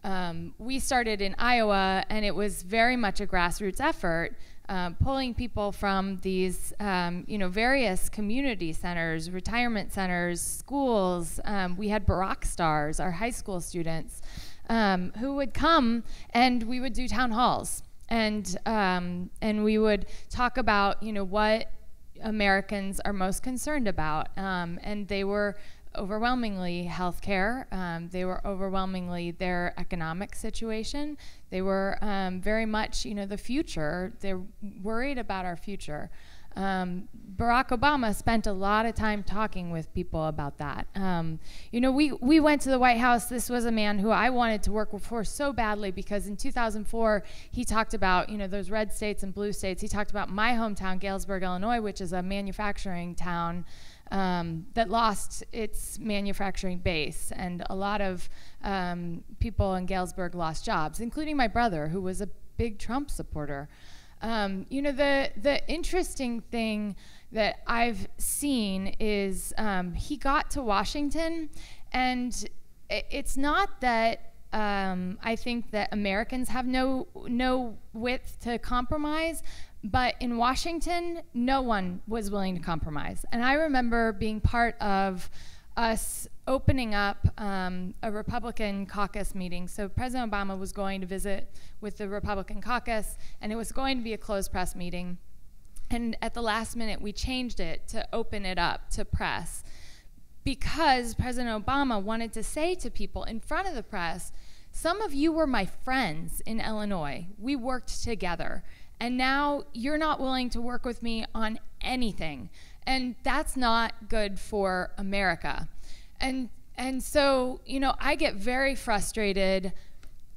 Speaker 5: Um, we started in Iowa, and it was very much a grassroots effort um, pulling people from these, um, you know, various community centers, retirement centers, schools. Um, we had Barack Stars, our high school students, um, who would come and we would do town halls, and um, and we would talk about, you know, what Americans are most concerned about. Um, and they were overwhelmingly healthcare. Um, they were overwhelmingly their economic situation. They were um, very much, you know, the future. They're worried about our future. Um, Barack Obama spent a lot of time talking with people about that. Um, you know, we, we went to the White House. This was a man who I wanted to work for so badly because in 2004, he talked about, you know, those red states and blue states. He talked about my hometown, Galesburg, Illinois, which is a manufacturing town um, that lost its manufacturing base. And a lot of um, people in Galesburg lost jobs, including my brother, who was a big Trump supporter. Um, you know, the the interesting thing that I've seen is um, he got to Washington, and it's not that um, I think that Americans have no no width to compromise, but in Washington, no one was willing to compromise. And I remember being part of us opening up um, a Republican caucus meeting. So President Obama was going to visit with the Republican caucus, and it was going to be a closed press meeting. And at the last minute, we changed it to open it up to press because President Obama wanted to say to people in front of the press, some of you were my friends in Illinois. We worked together. And now you're not willing to work with me on anything. And that's not good for America. And and so, you know, I get very frustrated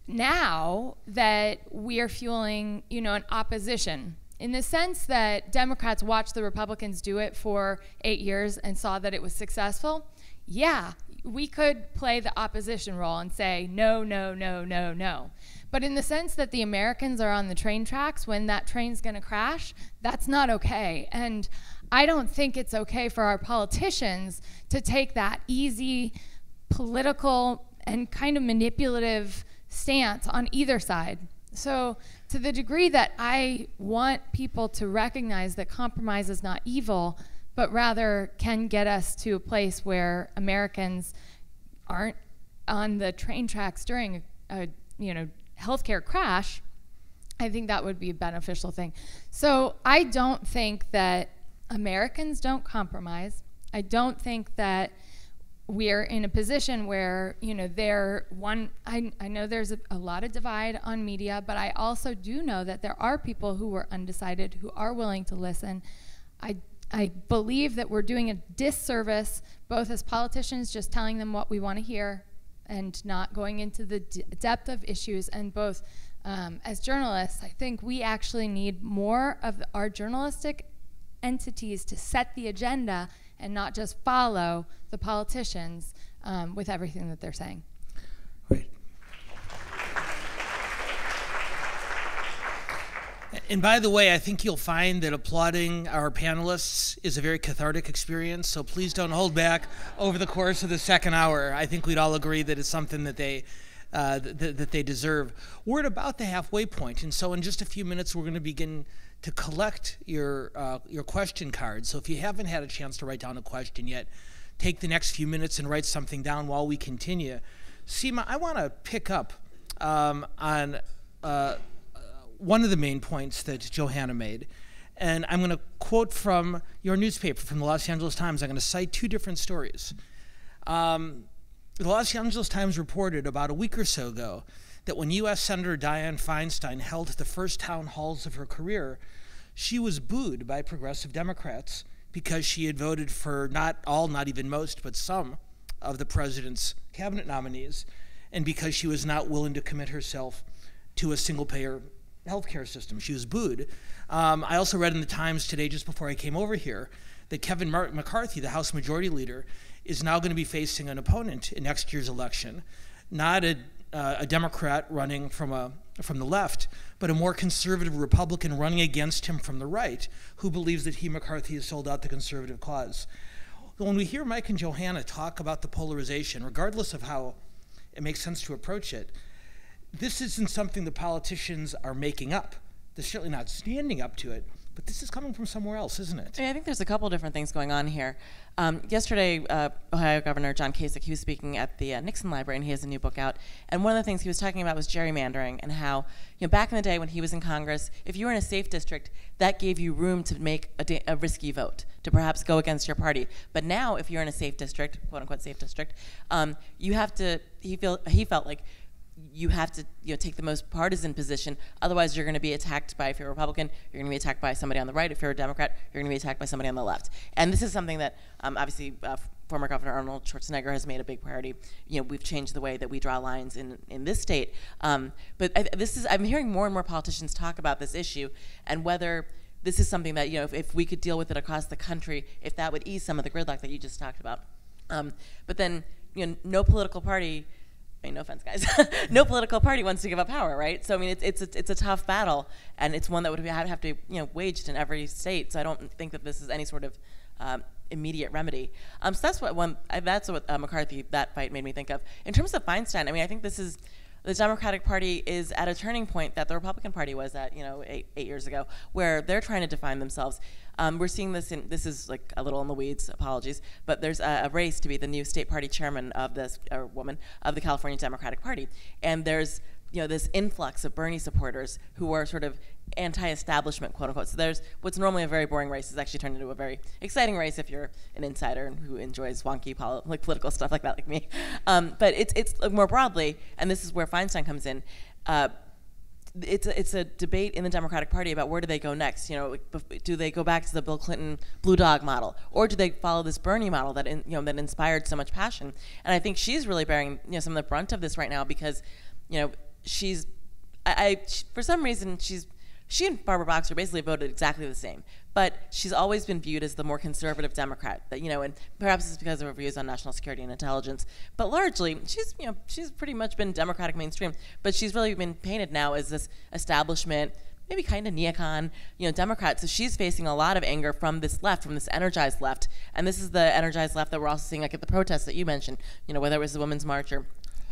Speaker 5: now that we are fueling, you know, an opposition in the sense that Democrats watched the Republicans do it for eight years and saw that it was successful. Yeah, we could play the opposition role and say, no, no, no, no, no. But in the sense that the Americans are on the train tracks when that train's going to crash, that's not okay. And I don't think it's okay for our politicians to take that easy political and kind of manipulative stance on either side. So, to the degree that I want people to recognize that compromise is not evil, but rather can get us to a place where Americans aren't on the train tracks during a, a you know healthcare crash, I think that would be a beneficial thing. So I don't think that Americans don't compromise. I don't think that we're in a position where you know there one I, I know there's a, a, lot of divide on media but i also do know that there are people who are undecided who are willing to listen i i believe that we're doing a disservice both as politicians just telling them what we want to hear and not going into the depth of issues and both um, as journalists i think we actually need more of our journalistic entities to set the agenda and not just follow the politicians um, with everything that they're saying.
Speaker 2: And by the way, I think you'll find that applauding our panelists is a very cathartic experience. So please don't hold back over the course of the second hour. I think we'd all agree that it's something that they uh, th- that they deserve. We're at about the halfway point, and so in just a few minutes, we're going to begin to collect your uh, your question cards. So if you haven't had a chance to write down a question yet, take the next few minutes and write something down while we continue. Seema, I want to pick up um, on uh, one of the main points that Johanna made. And I'm going to quote from your newspaper, from the Los Angeles Times. I'm going to cite two different stories. Um, the Los Angeles Times reported about a week or so ago that when U.S. Senator Dianne Feinstein held the first town halls of her career, she was booed by progressive Democrats because she had voted for not all, not even most, but some of the president's cabinet nominees, and because she was not willing to commit herself to a single payer healthcare system. She was booed. Um, I also read in the Times today, just before I came over here, that Kevin McCarthy, the House Majority Leader, is now going to be facing an opponent in next year's election, not a uh, a Democrat running from a from the left, but a more conservative Republican running against him from the right, who believes that he McCarthy has sold out the conservative cause. When we hear Mike and Johanna talk about the polarization, regardless of how it makes sense to approach it, this isn't something the politicians are making up. They're certainly not standing up to it, but this is coming from somewhere else, isn't it?
Speaker 7: I, mean, I think there's a couple different things going on here. Um, yesterday, uh, Ohio Governor John Kasich, he was speaking at the uh, Nixon Library, and he has a new book out. And one of the things he was talking about was gerrymandering and how, you know, back in the day when he was in Congress, if you were in a safe district, that gave you room to make a, da- a risky vote, to perhaps go against your party. But now, if you're in a safe district, quote unquote safe district, um, you have to. He feel he felt like you have to you know take the most partisan position. Otherwise, you're going to be attacked by if you're a Republican, you're going to be attacked by somebody on the right. If you're a Democrat, you're going to be attacked by somebody on the left. And this is something that um, obviously uh, former Governor Arnold Schwarzenegger has made a big priority. You know, we've changed the way that we draw lines in in this state. Um, but I, this is I'm hearing more and more politicians talk about this issue and whether this is something that you know if, if we could deal with it across the country, if that would ease some of the gridlock that you just talked about. Um, but then you know, no political party I mean, no offense, guys. [laughs] no political party wants to give up power, right? So I mean, it's it's a, it's a tough battle, and it's one that would have to you know waged in every state. So I don't think that this is any sort of um, immediate remedy. Um, so that's what one that's what uh, McCarthy that fight made me think of. In terms of Feinstein, I mean, I think this is the Democratic Party is at a turning point that the Republican Party was at, you know, eight, eight years ago, where they're trying to define themselves. Um, we're seeing this in, this is like a little in the weeds, apologies, but there's a, a race to be the new state party chairman of this, or woman, of the California Democratic Party. And there's you know this influx of Bernie supporters who are sort of anti-establishment, quote unquote. So there's what's normally a very boring race is actually turned into a very exciting race if you're an insider and who enjoys wonky like political stuff like that, like me. Um, but it's it's more broadly, and this is where Feinstein comes in. Uh, it's a, it's a debate in the Democratic Party about where do they go next. You know, do they go back to the Bill Clinton blue dog model, or do they follow this Bernie model that in, you know that inspired so much passion? And I think she's really bearing you know some of the brunt of this right now because you know she's I, I for some reason she's she and Barbara Boxer basically voted exactly the same, but she's always been viewed as the more conservative Democrat. That you know, and perhaps it's because of her views on national security and intelligence. But largely, she's you know she's pretty much been Democratic mainstream. But she's really been painted now as this establishment, maybe kind of neocon, you know, Democrat. So she's facing a lot of anger from this left, from this energized left, and this is the energized left that we're also seeing like at the protests that you mentioned. You know, whether it was the Women's March or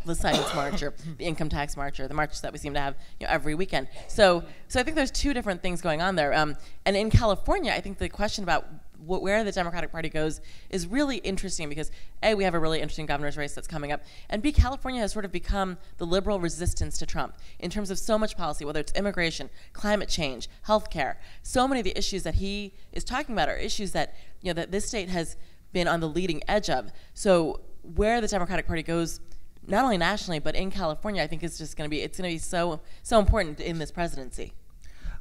Speaker 7: the science march or the income tax march or the marches that we seem to have you know, every weekend. So, so I think there's two different things going on there. Um, and in California, I think the question about wh- where the Democratic Party goes is really interesting because a we have a really interesting governor's race that's coming up, and b California has sort of become the liberal resistance to Trump in terms of so much policy, whether it's immigration, climate change, healthcare. So many of the issues that he is talking about are issues that you know that this state has been on the leading edge of. So where the Democratic Party goes not only nationally but in California, I think it's just going to be it's going to be so so important in this presidency.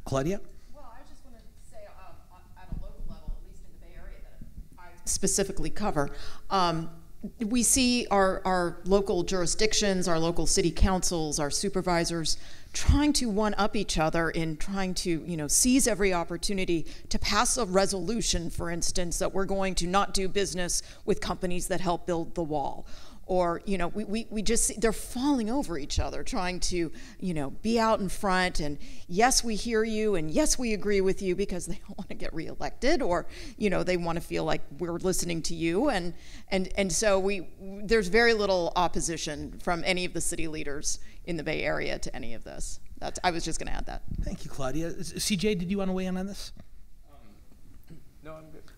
Speaker 2: Claudia.
Speaker 6: Well, I just want to say um, at a local level, at least in the Bay Area, that I specifically cover. Um, we see our, our local jurisdictions, our local city councils, our supervisors trying to one up each other in trying to you know seize every opportunity to pass a resolution for instance that we're going to not do business with companies that help build the wall or you know we, we, we just they're falling over each other trying to you know be out in front and yes we hear you and yes we agree with you because they [laughs] don't want to get reelected or you know they want to feel like we're listening to you. And and and so we there's very little opposition from any of the city leaders in the bay area to any of this. That's i was just going to add that.
Speaker 2: Thank you claudia. Cj did you want to weigh in on this.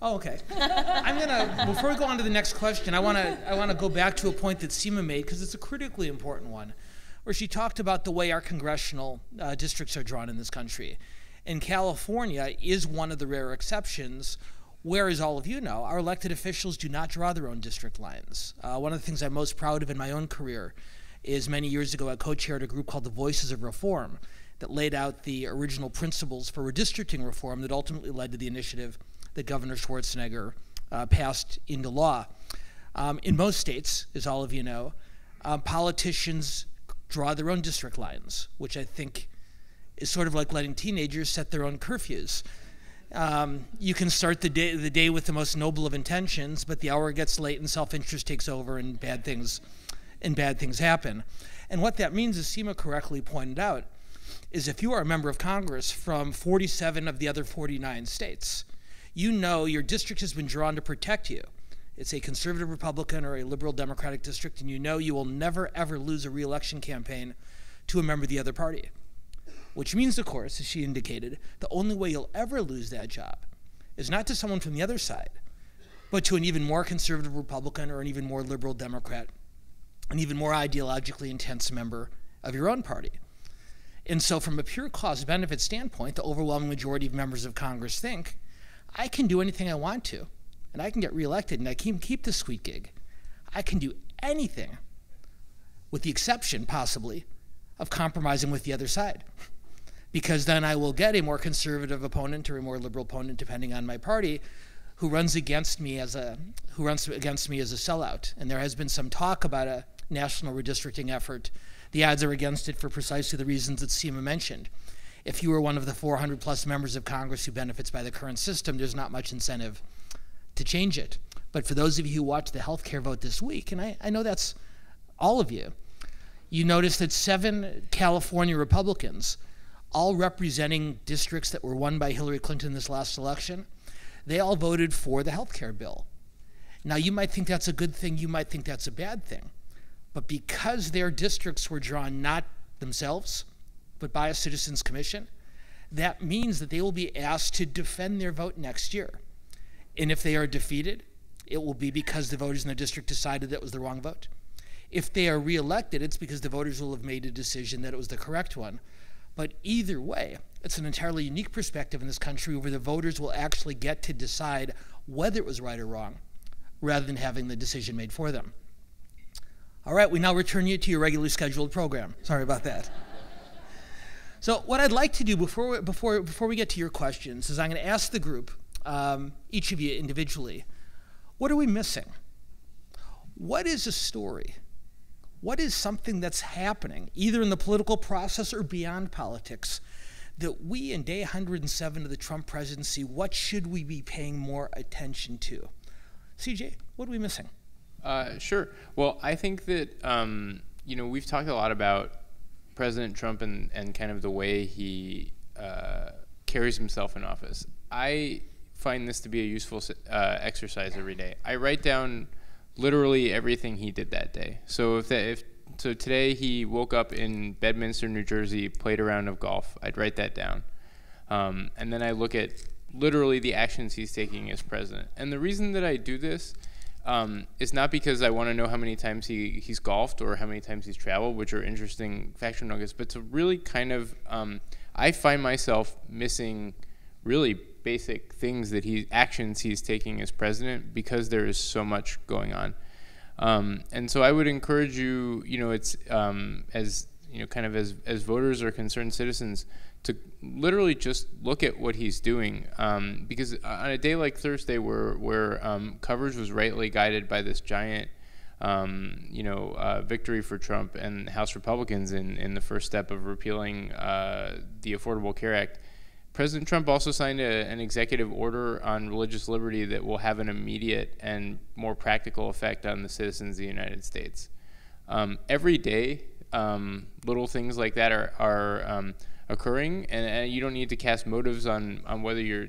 Speaker 2: Oh, okay. I'm gonna before we go on to the next question, I wanna I wanna go back to a point that Seema made because it's a critically important one, where she talked about the way our congressional uh, districts are drawn in this country, and California is one of the rare exceptions. Where, as all of you know, our elected officials do not draw their own district lines. Uh, one of the things I'm most proud of in my own career is many years ago I co-chaired a group called the Voices of Reform that laid out the original principles for redistricting reform that ultimately led to the initiative that Governor Schwarzenegger uh, passed into law. Um, in most states, as all of you know, um, politicians draw their own district lines, which I think is sort of like letting teenagers set their own curfews. Um, you can start the day, the day with the most noble of intentions, but the hour gets late and self-interest takes over, and bad things, and bad things happen. And what that means, as Seema correctly pointed out, is if you are a member of Congress from 47 of the other 49 states, you know your district has been drawn to protect you. It's a conservative Republican or a liberal Democratic district, and you know you will never ever lose a reelection campaign to a member of the other party. Which means, of course, as she indicated, the only way you'll ever lose that job is not to someone from the other side, but to an even more conservative Republican or an even more liberal Democrat, an even more ideologically intense member of your own party. And so, from a pure cost benefit standpoint, the overwhelming majority of members of Congress think I can do anything I want to, and I can get reelected, and I can keep the sweet gig. I can do anything, with the exception, possibly, of compromising with the other side. Because then I will get a more conservative opponent or a more liberal opponent, depending on my party, who runs against me as a who runs against me as a sellout. And there has been some talk about a national redistricting effort the odds are against it for precisely the reasons that Seema mentioned. If you are one of the 400 plus members of Congress who benefits by the current system, there's not much incentive to change it. But for those of you who watched the health care vote this week, and I, I know that's all of you, you notice that seven California Republicans, all representing districts that were won by Hillary Clinton this last election, they all voted for the health care bill. Now, you might think that's a good thing, you might think that's a bad thing. But because their districts were drawn not themselves, but by a citizens commission, that means that they will be asked to defend their vote next year. And if they are defeated, it will be because the voters in the district decided that was the wrong vote. If they are reelected, it's because the voters will have made a decision that it was the correct one. But either way, it's an entirely unique perspective in this country where the voters will actually get to decide whether it was right or wrong rather than having the decision made for them. All right, we now return you to your regularly scheduled program. Sorry about that. So, what I'd like to do before we, before before we get to your questions is I'm going to ask the group, um, each of you individually, what are we missing? What is a story? What is something that's happening, either in the political process or beyond politics, that we in day 107 of the Trump presidency, what should we be paying more attention to? CJ, what are we missing?
Speaker 3: Uh, sure. Well, I think that um, you know we've talked a lot about President Trump and, and kind of the way he uh, carries himself in office. I find this to be a useful uh, exercise every day. I write down literally everything he did that day. So if that, if so today he woke up in Bedminster, New Jersey, played a round of golf. I'd write that down, um, and then I look at literally the actions he's taking as president. And the reason that I do this um, it's not because I want to know how many times he, he's golfed or how many times he's traveled, which are interesting factual nuggets, but to really kind of, um, I find myself missing really basic things that he, actions he's taking as president because there is so much going on. Um, and so I would encourage you, you know, it's um, as, you know, kind of as, as voters or concerned citizens, to literally just look at what he's doing. Um, because on a day like Thursday, where where um, coverage was rightly guided by this giant, um, you know, uh, victory for Trump and House Republicans in in the first step of repealing uh, the Affordable Care Act. President Trump also signed a, an executive order on religious liberty that will have an immediate and more practical effect on the citizens of the United States. Um, every day, um, little things like that are, are um, occurring, and, and, you don't need to cast motives on, on whether you're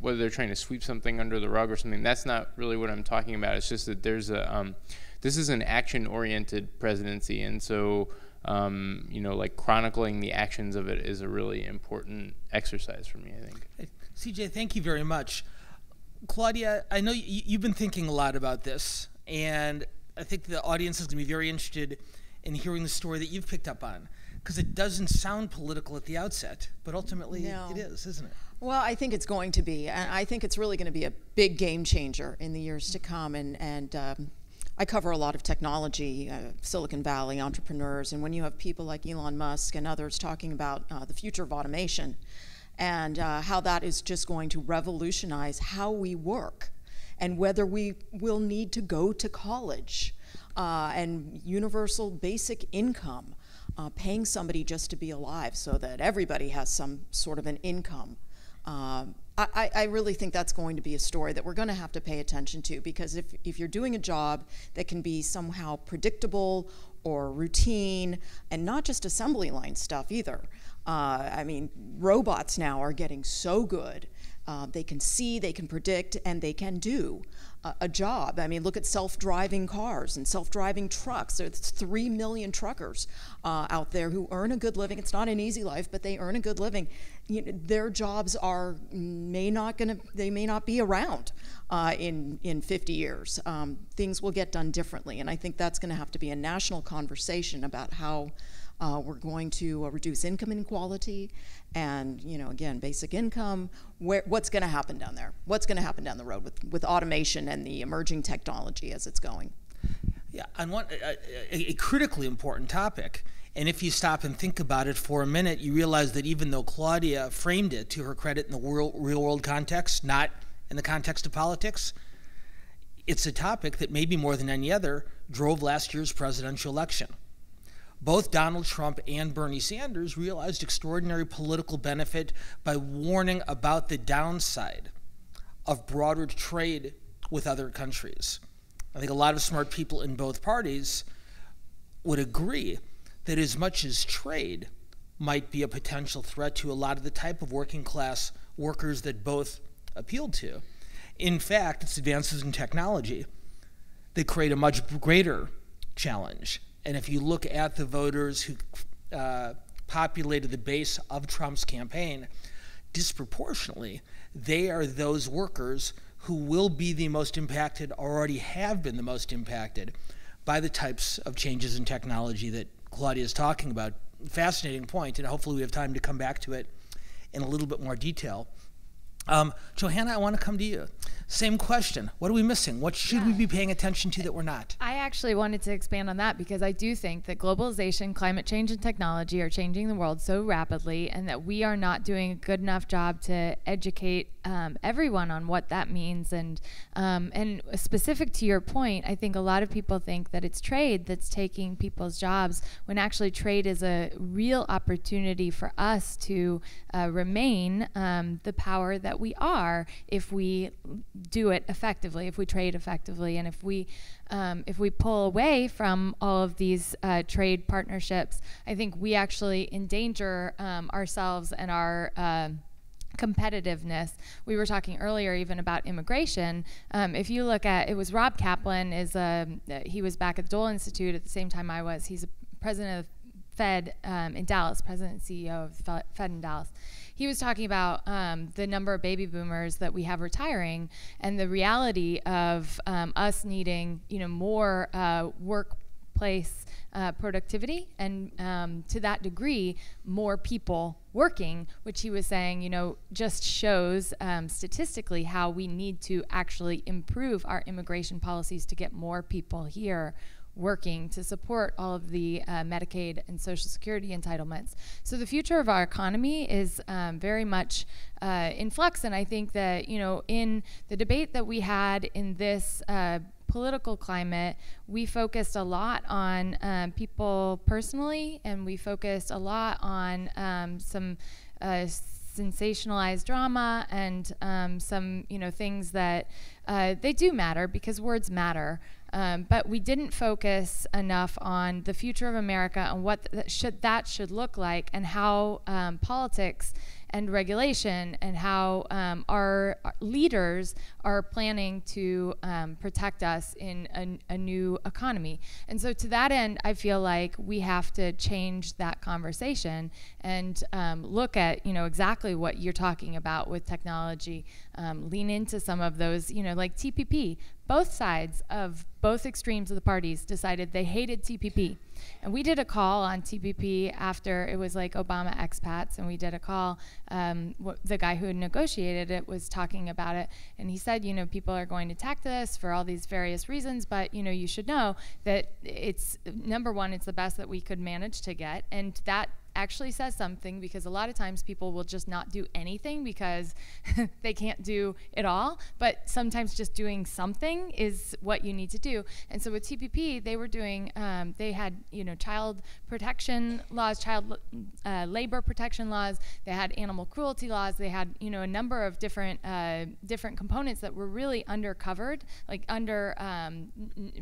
Speaker 3: whether they're trying to sweep something under the rug or something. That's not really what I'm talking about. It's just that there's a um, this is an action-oriented presidency, and so um, you know, like chronicling the actions of it is a really important exercise for me. I think.
Speaker 2: CJ, thank you very much. Claudia, I know you've been thinking a lot about this, and I think the audience is going to be very interested in hearing the story that you've picked up on because it doesn't sound political at the outset, but ultimately no. it is, isn't it?
Speaker 6: Well, I think it's going to be, and I think it's really going to be a big game changer in the years to come. And and um, I cover a lot of technology, uh, Silicon Valley entrepreneurs, and when you have people like Elon Musk and others talking about uh, the future of automation and uh, how that is just going to revolutionize how we work and whether we will need to go to college uh, and universal basic income uh, paying somebody just to be alive so that everybody has some sort of an income. Um, I, I, really think that's going to be a story that we're going to have to pay attention to because if, if you're doing a job that can be somehow predictable or routine and not just assembly line stuff either, uh, I mean, robots now are getting so good Uh, they can see, they can predict, and they can do a, job. I mean, look at self driving cars and self driving trucks. There's 3 million truckers uh, out there who earn a good living. It's not an easy life, but they earn a good living. You know, their jobs are may not going to, they may not be around uh, in, in 50 years. Um, things will get done differently. And I think that's going to have to be a national conversation about how. Uh, we're going to uh, reduce income inequality and, you know, again, basic income. Where, what's going to happen down there? What's going to happen down the road with, with automation and the emerging technology as it's going?
Speaker 2: Yeah, on one a, a, a critically important topic. And if you stop and think about it for a minute, you realize that even though Claudia framed it to her credit in the world, real world context, not in the context of politics, it's a topic that maybe more than any other drove last year's presidential election both Donald Trump and Bernie Sanders realized extraordinary political benefit by warning about the downside of broader trade with other countries. I think a lot of smart people in both parties would agree that as much as trade might be a potential threat to a lot of the type of working class workers that both appealed to, in fact, it's advances in technology that create a much greater challenge and if you look at the voters who uh, populated the base of Trump's campaign, disproportionately, they are those workers who will be the most impacted, already have been the most impacted by the types of changes in technology that Claudia is talking about. Fascinating point, and hopefully we have time to come back to it in a little bit more detail. Um, Johanna, I want to come to you. Same question. What are we missing? What should yeah. we be paying attention to that we're not?
Speaker 5: I actually wanted to expand on that because I do think that globalization, climate change, and technology are changing the world so rapidly, and that we are not doing a good enough job to educate um, everyone on what that means. And um, and specific to your point, I think a lot of people think that it's trade that's taking people's jobs, when actually trade is a real opportunity for us to uh, remain um, the power that we are if we do it effectively, if we trade effectively, and if we um, if we pull away from all of these uh, trade partnerships, I think we actually endanger um, ourselves and our uh, competitiveness. We were talking earlier even about immigration. Um, if you look at, it was Rob Kaplan is a, he was back at the Dole Institute at the same time I was. He's a president of Fed um, in Dallas, president and CEO of Fed in Dallas he was talking about um, the number of baby boomers that we have retiring and the reality of um, us needing, you know, more uh, workplace uh, productivity and um, to that degree more people working which he was saying you know just shows um, statistically how we need to actually improve our immigration policies to get more people here working to support all of the uh, Medicaid and Social Security entitlements. So the future of our economy is um, very much uh, in flux, and I think that you know in the debate that we had in this. Uh, political climate, we focused a lot on um, people personally, and we focused a lot on um, some uh, sensationalized drama and um, some you know things that uh, they do matter because words matter. Um, but we didn't focus enough on the future of America and what th- should that should look like and how um, politics and regulation and how um, our, leaders are planning to um, protect us in a, a, new economy. And so, to that end, I feel like we have to change that conversation and um, look at you know exactly what you're talking about with technology. Um, lean into some of those, you know, like TPP. Both sides of both extremes of the parties decided they hated TPP. And we did a call on TPP after it was like Obama expats, and we did a call. Um, the guy who had negotiated it was talking about it, and he said, you know, people are going to attack this for all these various reasons, but you know, you should know that it's number one, it's the best that we could manage to get, and that actually says something because a lot of times people will just not do anything because [laughs] they can't do it all. But sometimes just doing something is what you need to do. And so with TPP, they were doing, um, they had you know child protection laws, child uh, labor protection laws. They had animal cruelty laws. They had you know a number of different uh, different components that were really undercovered, like under um,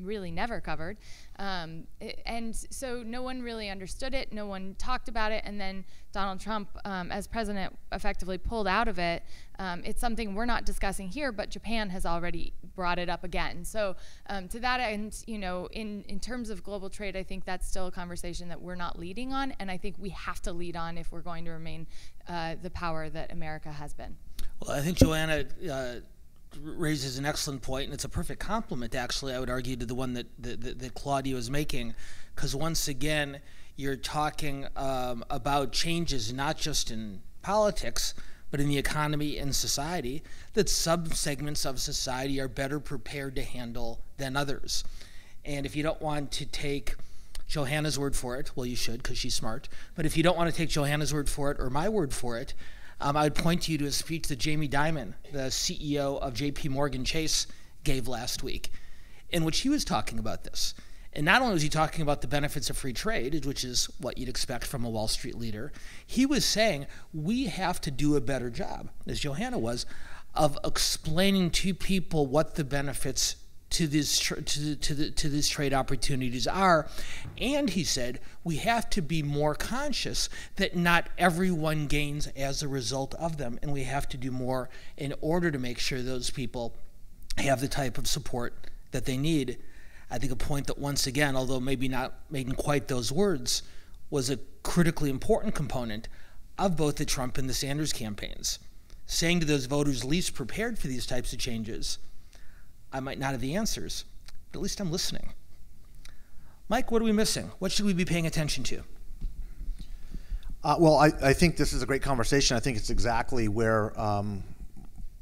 Speaker 5: really never covered. Um, and so no one really understood it. No one talked about it. And then Donald Trump, um, as president, effectively pulled out of it. Um, it's something we're not discussing here, but Japan has already brought it up again. So um, to that end, you know, in in terms of global trade, I think that's still a conversation that we're not leading on, and I think we have to lead on if we're going to remain uh, the power that America has been.
Speaker 2: Well, I think Johanna. Uh, raises an excellent point, and it's a perfect complement, actually, I would argue, to the one that, that, that Claudia was making. Because once again, you're talking um, about changes not just in politics, but in the economy and society, that subsegments of society are better prepared to handle than others. And if you don't want to take Johanna's word for it, well, you should because she's smart. But if you don't want to take Johanna's word for it or my word for it, um, I would point to you to a speech that Jamie Dimon, the CEO of JP Morgan Chase, gave last week, in which he was talking about this. And not only was he talking about the benefits of free trade, which is what you'd expect from a Wall Street leader, he was saying we have to do a better job, as Johanna was, of explaining to people what the benefits to this to, to, the, to these trade opportunities are and he said we have to be more conscious that not everyone gains as a result of them and we have to do more in order to make sure those people have the type of support that they need. I think a point that once again although maybe not made in quite those words was a critically important component of both the Trump and the Sanders campaigns. Saying to those voters least prepared for these types of changes I might not have the answers, but at least I'm listening. Mike, what are we missing? What should we be paying attention to?
Speaker 4: Uh, well, I, I, think this is a great conversation. I think it's exactly where um,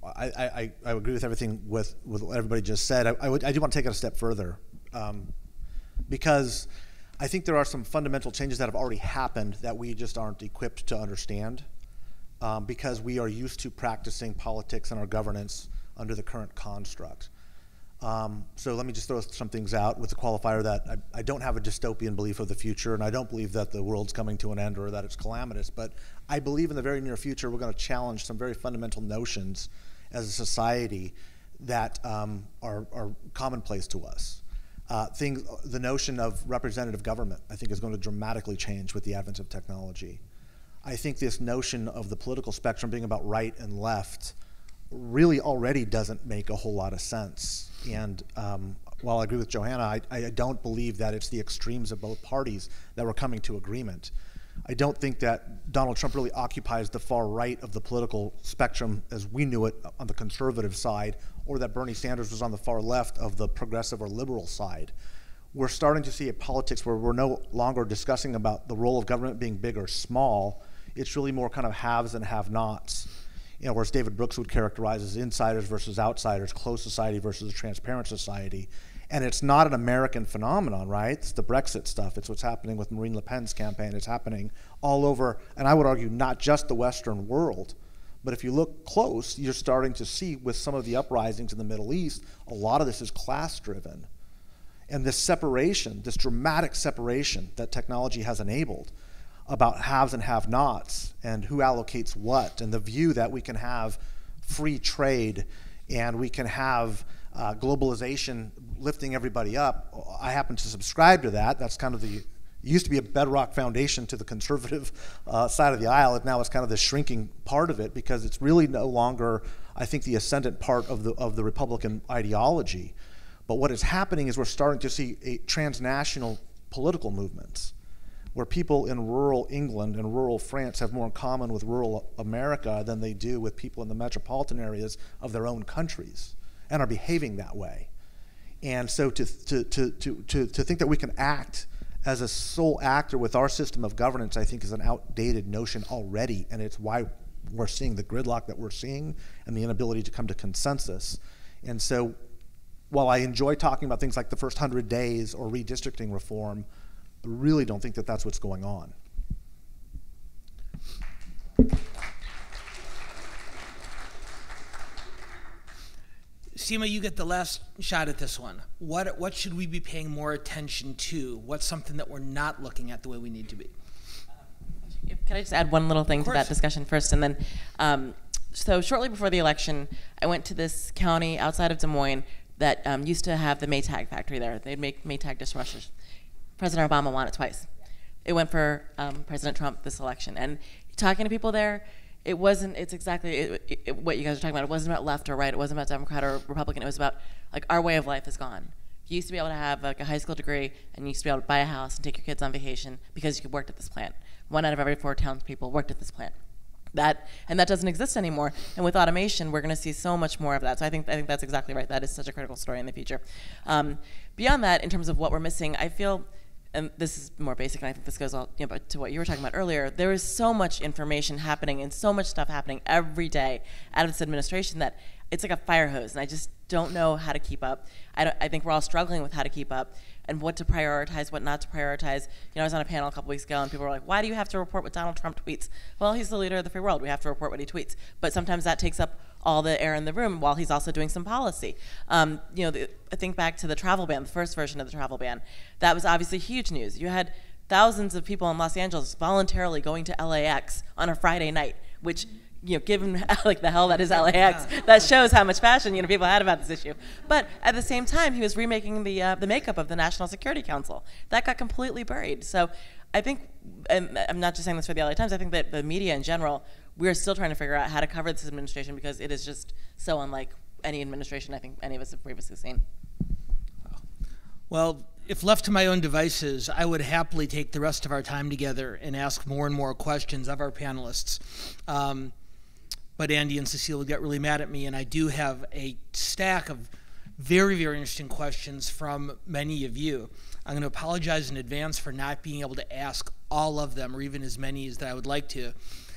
Speaker 4: I, I, I, agree with everything with, with what everybody just said. I, would, I do want to take it a step further um, because I think there are some fundamental changes that have already happened that we just aren't equipped to understand um, because we are used to practicing politics and our governance under the current construct. Um, so let me just throw some things out with the qualifier that I, I, don't have a dystopian belief of the future, and I don't believe that the world's coming to an end or that it's calamitous. But I believe in the very near future we're going to challenge some very fundamental notions as a society that um, are, are, commonplace to us. Uh, things, the notion of representative government, I think, is going to dramatically change with the advent of technology. I think this notion of the political spectrum being about right and left really already doesn't make a whole lot of sense. And um, while I agree with Johanna, I, I, don't believe that it's the extremes of both parties that were coming to agreement. I don't think that Donald Trump really occupies the far right of the political spectrum as we knew it on the conservative side, or that Bernie Sanders was on the far left of the progressive or liberal side. We're starting to see a politics where we're no longer discussing about the role of government being big or small. It's really more kind of haves and have nots you know, whereas David Brooks would characterize as insiders versus outsiders, closed society versus a transparent society. And it's not an American phenomenon, right? It's the Brexit stuff. It's what's happening with Marine Le Pen's campaign. It's happening all over, and I would argue not just the Western world. But if you look close, you're starting to see with some of the uprisings in the Middle East, a lot of this is class driven. And this separation, this dramatic separation that technology has enabled, about haves and have nots and who allocates what, and the view that we can have free trade and we can have uh, globalization lifting everybody up. I happen to subscribe to that. That's kind of the used to be a bedrock foundation to the conservative uh, side of the aisle. And now it's kind of the shrinking part of it because it's really no longer, I think, the ascendant part of the of the Republican ideology. But what is happening is we're starting to see a transnational political movements where people in rural England and rural France have more in common with rural America than they do with people in the metropolitan areas of their own countries and are behaving that way. And so to, to, to, to, to, think that we can act as a sole actor with our system of governance, I think, is an outdated notion already, and it's why we're seeing the gridlock that we're seeing and the inability to come to consensus. And so, while I enjoy talking about things like the first hundred days or redistricting reform, really don't think that that's what's going on.
Speaker 2: Seema, you get the last shot at this one. What what should we be paying more attention to? What's something that we're not looking at the way we need to be?
Speaker 7: Can I just add one little thing to that discussion first, and then, um, so shortly before the election, I went to this county outside of Des Moines that um, used to have the Maytag factory there. They'd make Maytag dishwashers. President Obama won it twice. It went for um, President Trump this election, and talking to people there, it wasn't. It's exactly it, it, what you guys are talking about. It wasn't about left or right. It wasn't about Democrat or Republican. It was about like our way of life is gone. You used to be able to have like a high school degree, and you used to be able to buy a house and take your kids on vacation because you worked at this plant. One out of every four townspeople worked at this plant. That and that doesn't exist anymore. And with automation, we're going to see so much more of that. So I think I think that's exactly right. That is such a critical story in the future. Um, beyond that, in terms of what we're missing, I feel. And this is more basic, and I think this goes all you know, to what you were talking about earlier. There is so much information happening and so much stuff happening every day out of this administration that it's like a fire hose, and I just don't know how to keep up. I, I think we're all struggling with how to keep up and what to prioritize, what not to prioritize. You know, I was on a panel a couple weeks ago, and people were like, "Why do you have to report what Donald Trump tweets?" Well, he's the leader of the free world. We have to report what he tweets, but sometimes that takes up all the air in the room while he's also doing some policy. Um, you know, the, I think back to the travel ban, the first version of the travel ban. That was obviously huge news. You had thousands of people in Los Angeles voluntarily going to LAX on a Friday night, which you know, given [laughs] like the hell that is LAX, that shows how much passion you know people had about this issue. But at the same time, he was remaking the uh, the makeup of the National Security Council. That got completely buried. So I think, and I'm not just saying this for the LA Times. I think that the media in general, we're still trying to figure out how to cover this administration because it is just so unlike any administration I think any of us have previously seen.
Speaker 2: Well, if left to my own devices, I would happily take the rest of our time together and ask more and more questions of our panelists. Um, but Andy and Cecile would get really mad at me, and I do have a stack of very, very interesting questions from many of you. I'm going to apologize in advance for not being able to ask all of them, or even as many as that I would like to.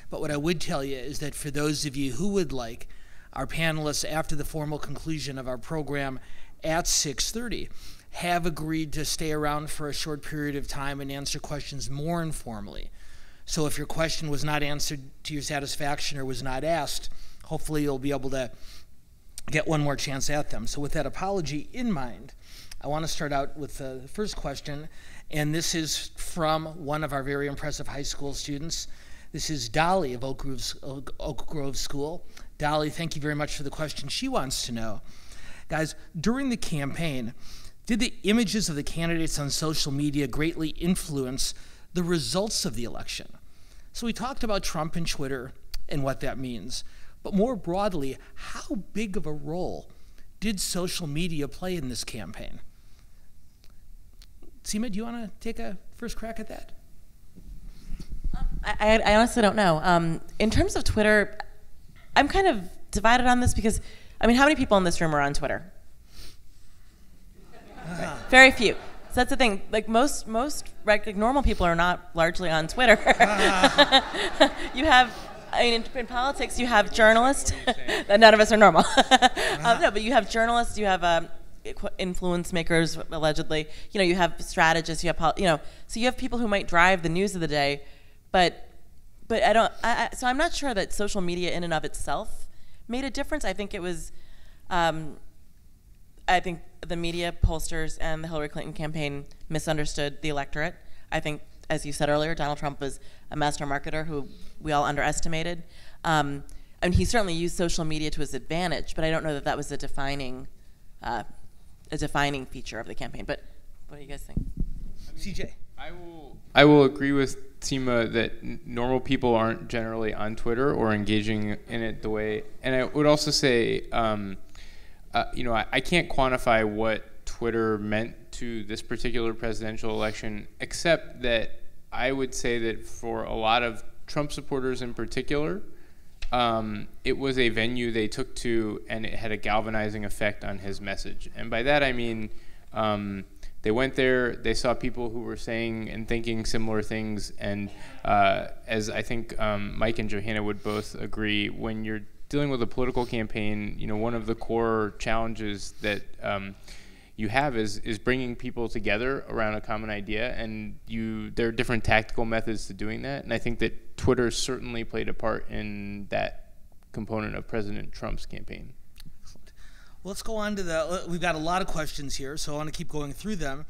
Speaker 2: But what I would tell you is that for those of you who would like, our panelists, after the formal conclusion of our program at 6:30, have agreed to stay around for a short period of time and answer questions more informally. So if your question was not answered to your satisfaction or was not asked, hopefully you'll be able to get one more chance at them. So with that apology in mind, I want to start out with the first question, and this is from one of our very impressive high school students. This is Dolly of Oak Grove, Oak Grove School. Dolly, thank you very much for the question. She wants to know, guys, during the campaign, did the images of the candidates on social media greatly influence the results of the election? So we talked about Trump and Twitter and what that means. But more broadly, how big of a role did social media play in this campaign? Seema, do you want to take a first crack at that?
Speaker 7: I, I honestly don't know. Um, in terms of Twitter, I'm kind of divided on this because, I mean, how many people in this room are on Twitter? Very few. So that's the thing. Like most most like normal people are not largely on Twitter. [laughs] you have. I mean, in, in politics, you have journalists. [laughs] None of us are normal. um, [laughs] no, but you have journalists. You have um, influence makers, allegedly. You know, you have strategists. You have, pol- you know, so you have people who might drive the news of the day, but, but I don't. I, I, so I'm not sure that social media in and of itself made a difference. I think it was. Um, I think the media, pollsters, and the Hillary Clinton campaign misunderstood the electorate. I think, as you said earlier, Donald Trump was a master marketer who we all underestimated. Um, and he certainly used social media to his advantage, but I don't know that that was a defining, uh, a defining feature of the campaign. But what do you guys think?
Speaker 2: CJ.
Speaker 3: I will. I will agree with Seema that normal people aren't generally on Twitter or engaging in it the way. And I would also say, um, uh, you know, I, I can't quantify what Twitter meant to this particular presidential election, except that I would say that for a lot of Trump supporters in particular, um, it was a venue they took to, and it had a galvanizing effect on his message. And by that I mean, um, they went there, they saw people who were saying and thinking similar things, and uh, as I think um, Mike and Johanna would both agree, when you're dealing with a political campaign, you know, one of the core challenges that um, you have is is bringing people together around a common idea, and you there are different tactical methods to doing that, and I think that Twitter certainly played a part in that component of President Trump's campaign.
Speaker 2: Let's go on to the. We've got a lot of questions here, so I want to keep going through them.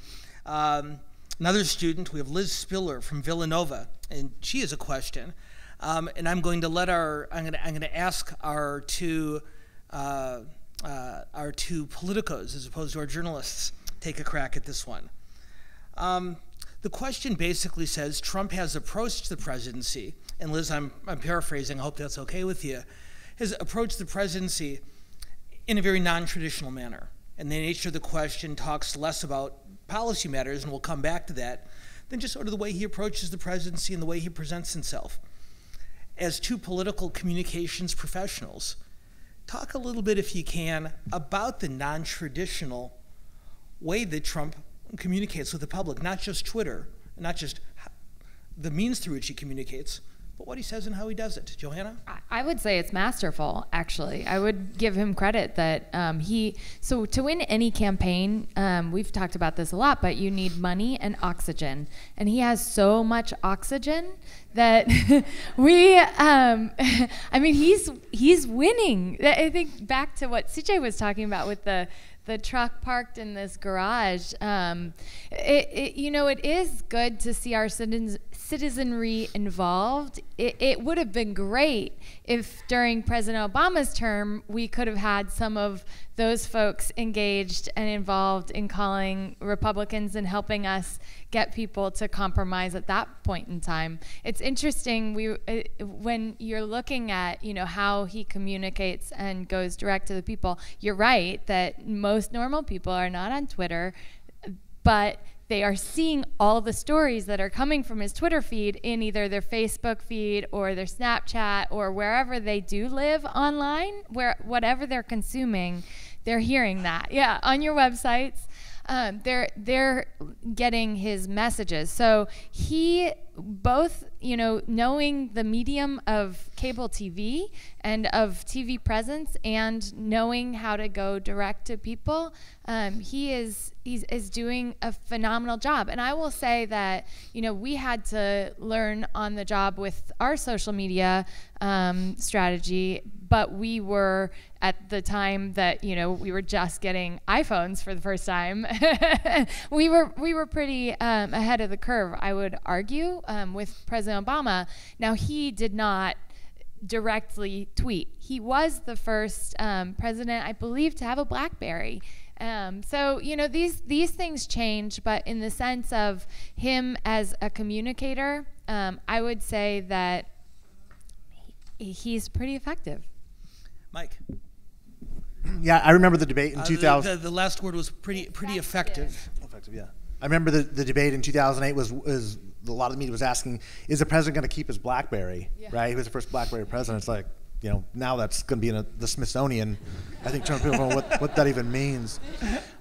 Speaker 2: Um, another student, we have Liz Spiller from Villanova, and she has a question. Um, and I'm going to let our. I'm going to. I'm going to ask our two. Uh, uh, our two politicos, as opposed to our journalists, take a crack at this one. Um, the question basically says Trump has approached the presidency, and Liz, I'm, I'm paraphrasing, I hope that's okay with you, has approached the presidency in a very non traditional manner. And the nature of the question talks less about policy matters, and we'll come back to that, than just sort of the way he approaches the presidency and the way he presents himself. As two political communications professionals, talk a little bit, if you can, about the non traditional way that Trump communicates with the public, not just Twitter, not just the means through which he communicates, but what he says and how he does it. Johanna?
Speaker 5: I would say it's masterful, actually. I would give him credit that um, he, so to win any campaign, um, we've talked about this a lot, but you need money and oxygen. And he has so much oxygen that [laughs] we, um, [laughs] I mean, he's, he's winning. I think back to what CJ was talking about with the, the truck parked in this garage. Um, it, it, you know, it is good to see our citizens, citizenry involved. It, it would have been great if during President Obama's term we could have had some of those folks engaged and involved in calling Republicans and helping us get people to compromise at that point in time. It's interesting we uh, when you're looking at you know how he communicates and goes direct to the people. You're right that most normal people are not on Twitter, but they are seeing all the stories that are coming from his Twitter feed in either their Facebook feed or their Snapchat or wherever they do live online, where whatever they're consuming, they're hearing that. Yeah, on your websites, um, they're they're getting his messages. So he both, you know, knowing the medium of cable TV and of TV presence, and knowing how to go direct to people, um, he is he's is doing a phenomenal job. And I will say that you know we had to learn on the job with our social media um, strategy but we were at the time that you know we were just getting iPhones for the first time. [laughs] we were we were pretty um, ahead of the curve, I would argue, um, with President Obama. Now he did not directly tweet. He was the first um, president, I believe, to have a BlackBerry. Um, so you know these these things change, but in the sense of him as a communicator, um, I would say that he's pretty effective.
Speaker 2: Mike.
Speaker 4: Yeah, I remember the debate in
Speaker 2: Uh,
Speaker 4: 2000.
Speaker 2: the, the, the last word was pretty pretty effective.
Speaker 4: Effective, yeah. I remember the, the debate in 2008 was was a lot of the media was asking, is the president going to keep his BlackBerry? Right, he was the first BlackBerry president. It's like, you know, now that's going to be in a, the Smithsonian. I think trying to people know what, what that even means.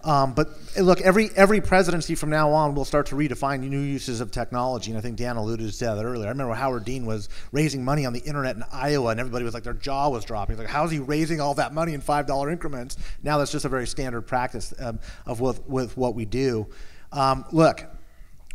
Speaker 4: Um, but eh, look, every every presidency from now on will start to redefine new uses of technology, and I think Dan alluded to that earlier. I remember Howard Dean was raising money on the internet in Iowa, and everybody was like, their jaw was dropping. Like, how's he raising all that money in five dollar increments? Now that's just a very standard practice um, of with with what we do. Um, look,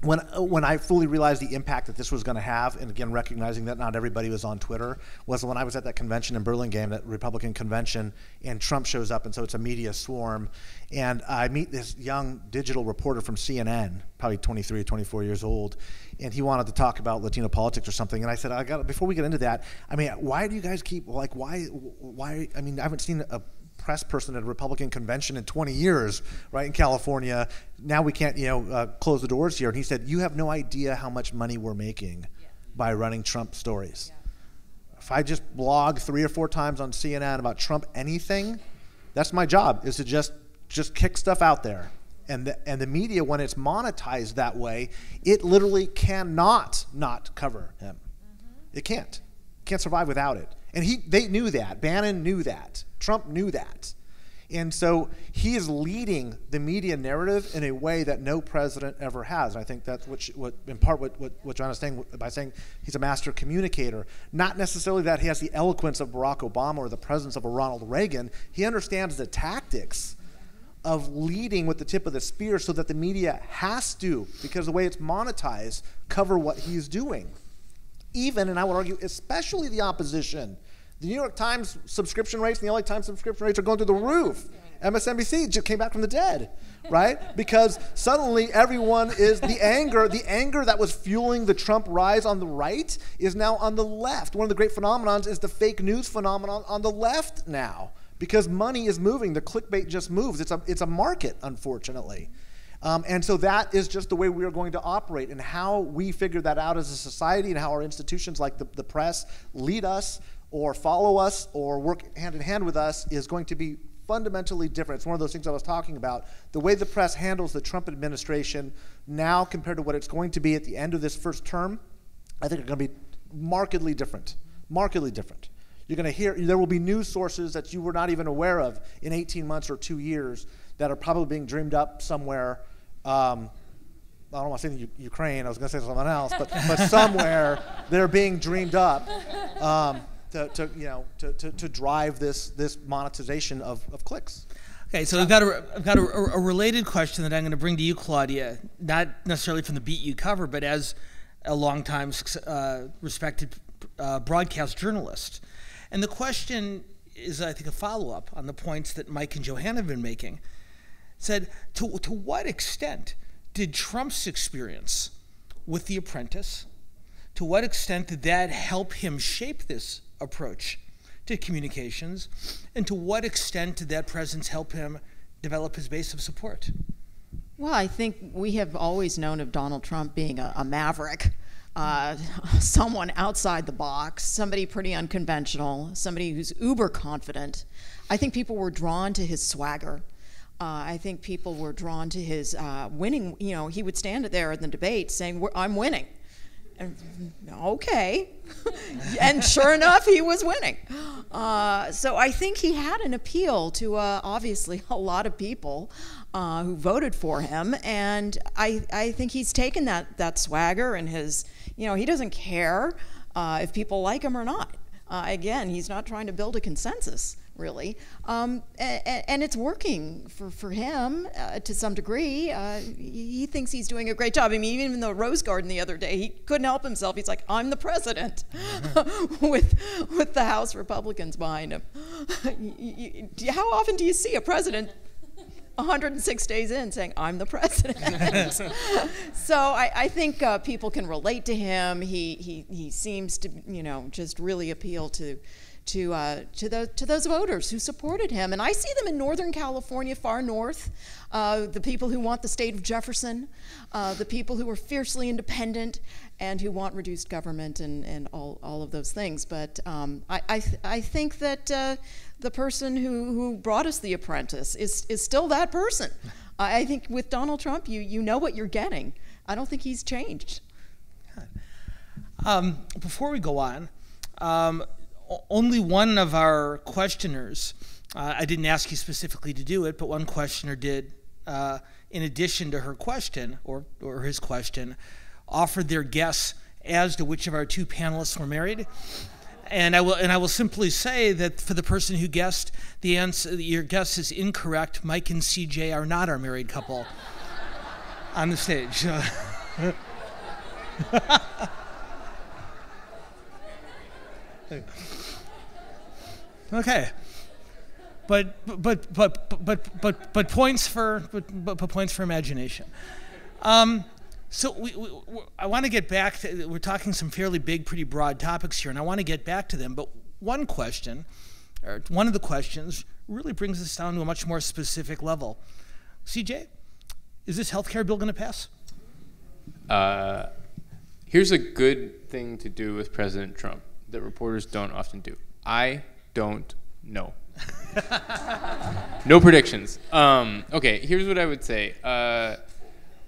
Speaker 4: when when I fully realized the impact that this was going to have, and again recognizing that not everybody was on Twitter, was when I was at that convention in Burlingame, that Republican convention, and Trump shows up, and so it's a media swarm, and I meet this young digital reporter from CNN, probably 23 or 24 years old, and he wanted to talk about Latino politics or something, and I said, I got before we get into that, I mean, why do you guys keep like why why? I mean, I haven't seen a press person at a Republican convention in 20 years, right, in California. Now we can't, you know, uh, close the doors here. And he said, You have no idea how much money we're making yeah. by running Trump stories. Yeah. If I just blog three or four times on CNN about Trump anything, that's my job, is to just just kick stuff out there. And the, and the media, when it's monetized that way, it literally cannot not cover him. Mm-hmm. It can't. Can't survive without it. And he, they knew that. Bannon knew that. Trump knew that. And so he is leading the media narrative in a way that no president ever has. And I think that's what, she, what in part, what, what, what John is saying by saying he's a master communicator. Not necessarily that he has the eloquence of Barack Obama or the presence of a Ronald Reagan. He understands the tactics of leading with the tip of the spear so that the media has to, because the way it's monetized, cover what he's doing. Even, and I would argue, especially the opposition the New York Times subscription rates and the LA Times subscription rates are going through the roof. MSNBC just came back from the dead, [laughs] right? Because suddenly everyone is the anger, the anger that was fueling the Trump rise on the right is now on the left. One of the great phenomenons is the fake news phenomenon on the left now because money is moving. The clickbait just moves. It's a, it's a market, unfortunately. Um, and so that is just the way we are going to operate. And how we figure that out as a society and how our institutions like the, the press lead us or follow us or work hand in hand with us is going to be fundamentally different. It's one of those things I was talking about. The way the press handles the Trump administration now compared to what it's going to be at the end of this first term, I think are going to be markedly different. Markedly different. You're going to hear, there will be news sources that you were not even aware of in 18 months or two years that are probably being dreamed up somewhere um, I don't want to say U- Ukraine. I was going to say something else, but but somewhere they're being dreamed up um, to, to you know to, to, to drive this this monetization of, of clicks.
Speaker 2: Okay, so I've got, a, I've got a, a related question that I'm going to bring to you, Claudia, not necessarily from the beat you cover, but as a longtime uh, respected uh, broadcast journalist. And the question is, I think, a follow up on the points that Mike and Johanna have been making said, to, to what extent did Trump's experience with The Apprentice, to what extent did that help him shape this approach to communications? And to what extent did that presence help him develop his base of support?
Speaker 6: Well, I think we have always known of Donald Trump being a, a maverick. Uh, [laughs] someone outside the box, somebody pretty unconventional, somebody who's uber confident. I think people were drawn to his swagger. Uh, I think people were drawn to his uh, winning. You know, he would stand there in the debate saying, "I'm winning." And, okay, [laughs] and sure enough, he was winning. [gasps] Uh, so I think he had an appeal to uh, obviously [laughs] a lot of people uh, who voted for him, and I I think he's taken that that swagger and his you know he doesn't care uh, if people like him or not. again, he's not trying to build a consensus really. Um, and, and, it's working for, for him uh, to some degree. Uh, he thinks he's doing a great job. I mean, even the Rose Garden the other day, he couldn't help himself. He's like, I'm the president, [laughs] with, with the House Republicans behind him. [laughs] How often do you see a president 106 days in saying, I'm the president. [laughs] so I, I think uh, people can relate to him. He, he, he seems to, you know, just really appeal to to, uh, to, the, to those voters who supported him. And I see them in Northern California, far north, uh, the people who want the state of Jefferson, uh, the people who are fiercely independent and who want reduced government and, and all, all of those things. But um, I, I, th- I think that uh, the person who, who brought us The Apprentice is, is still that person. [laughs] I think with Donald Trump, you, you know what you're getting. I don't think he's changed.
Speaker 2: Um, before we go on, um, only one of our questioners, uh, I didn't ask you specifically to do it, but one questioner did, uh, in addition to her question or, or his question, offered their guess as to which of our two panelists were married. And I will and I will simply say that for the person who guessed the answer, your guess is incorrect. Mike and CJ are not our married couple [laughs] on the stage. [laughs] Okay. But but but but but but points for but, but, points for imagination. Um, so we, we, I want to get back to we're talking some fairly big, pretty broad topics here, and I want to get back to them. But one question, or one of the questions, really brings us down to a much more specific level. CJ, is this health care bill going to pass?
Speaker 3: Uh, here's a good thing to do with President Trump that reporters don't often do. I don't know. no predictions. Um, okay, here's what I would say. Uh,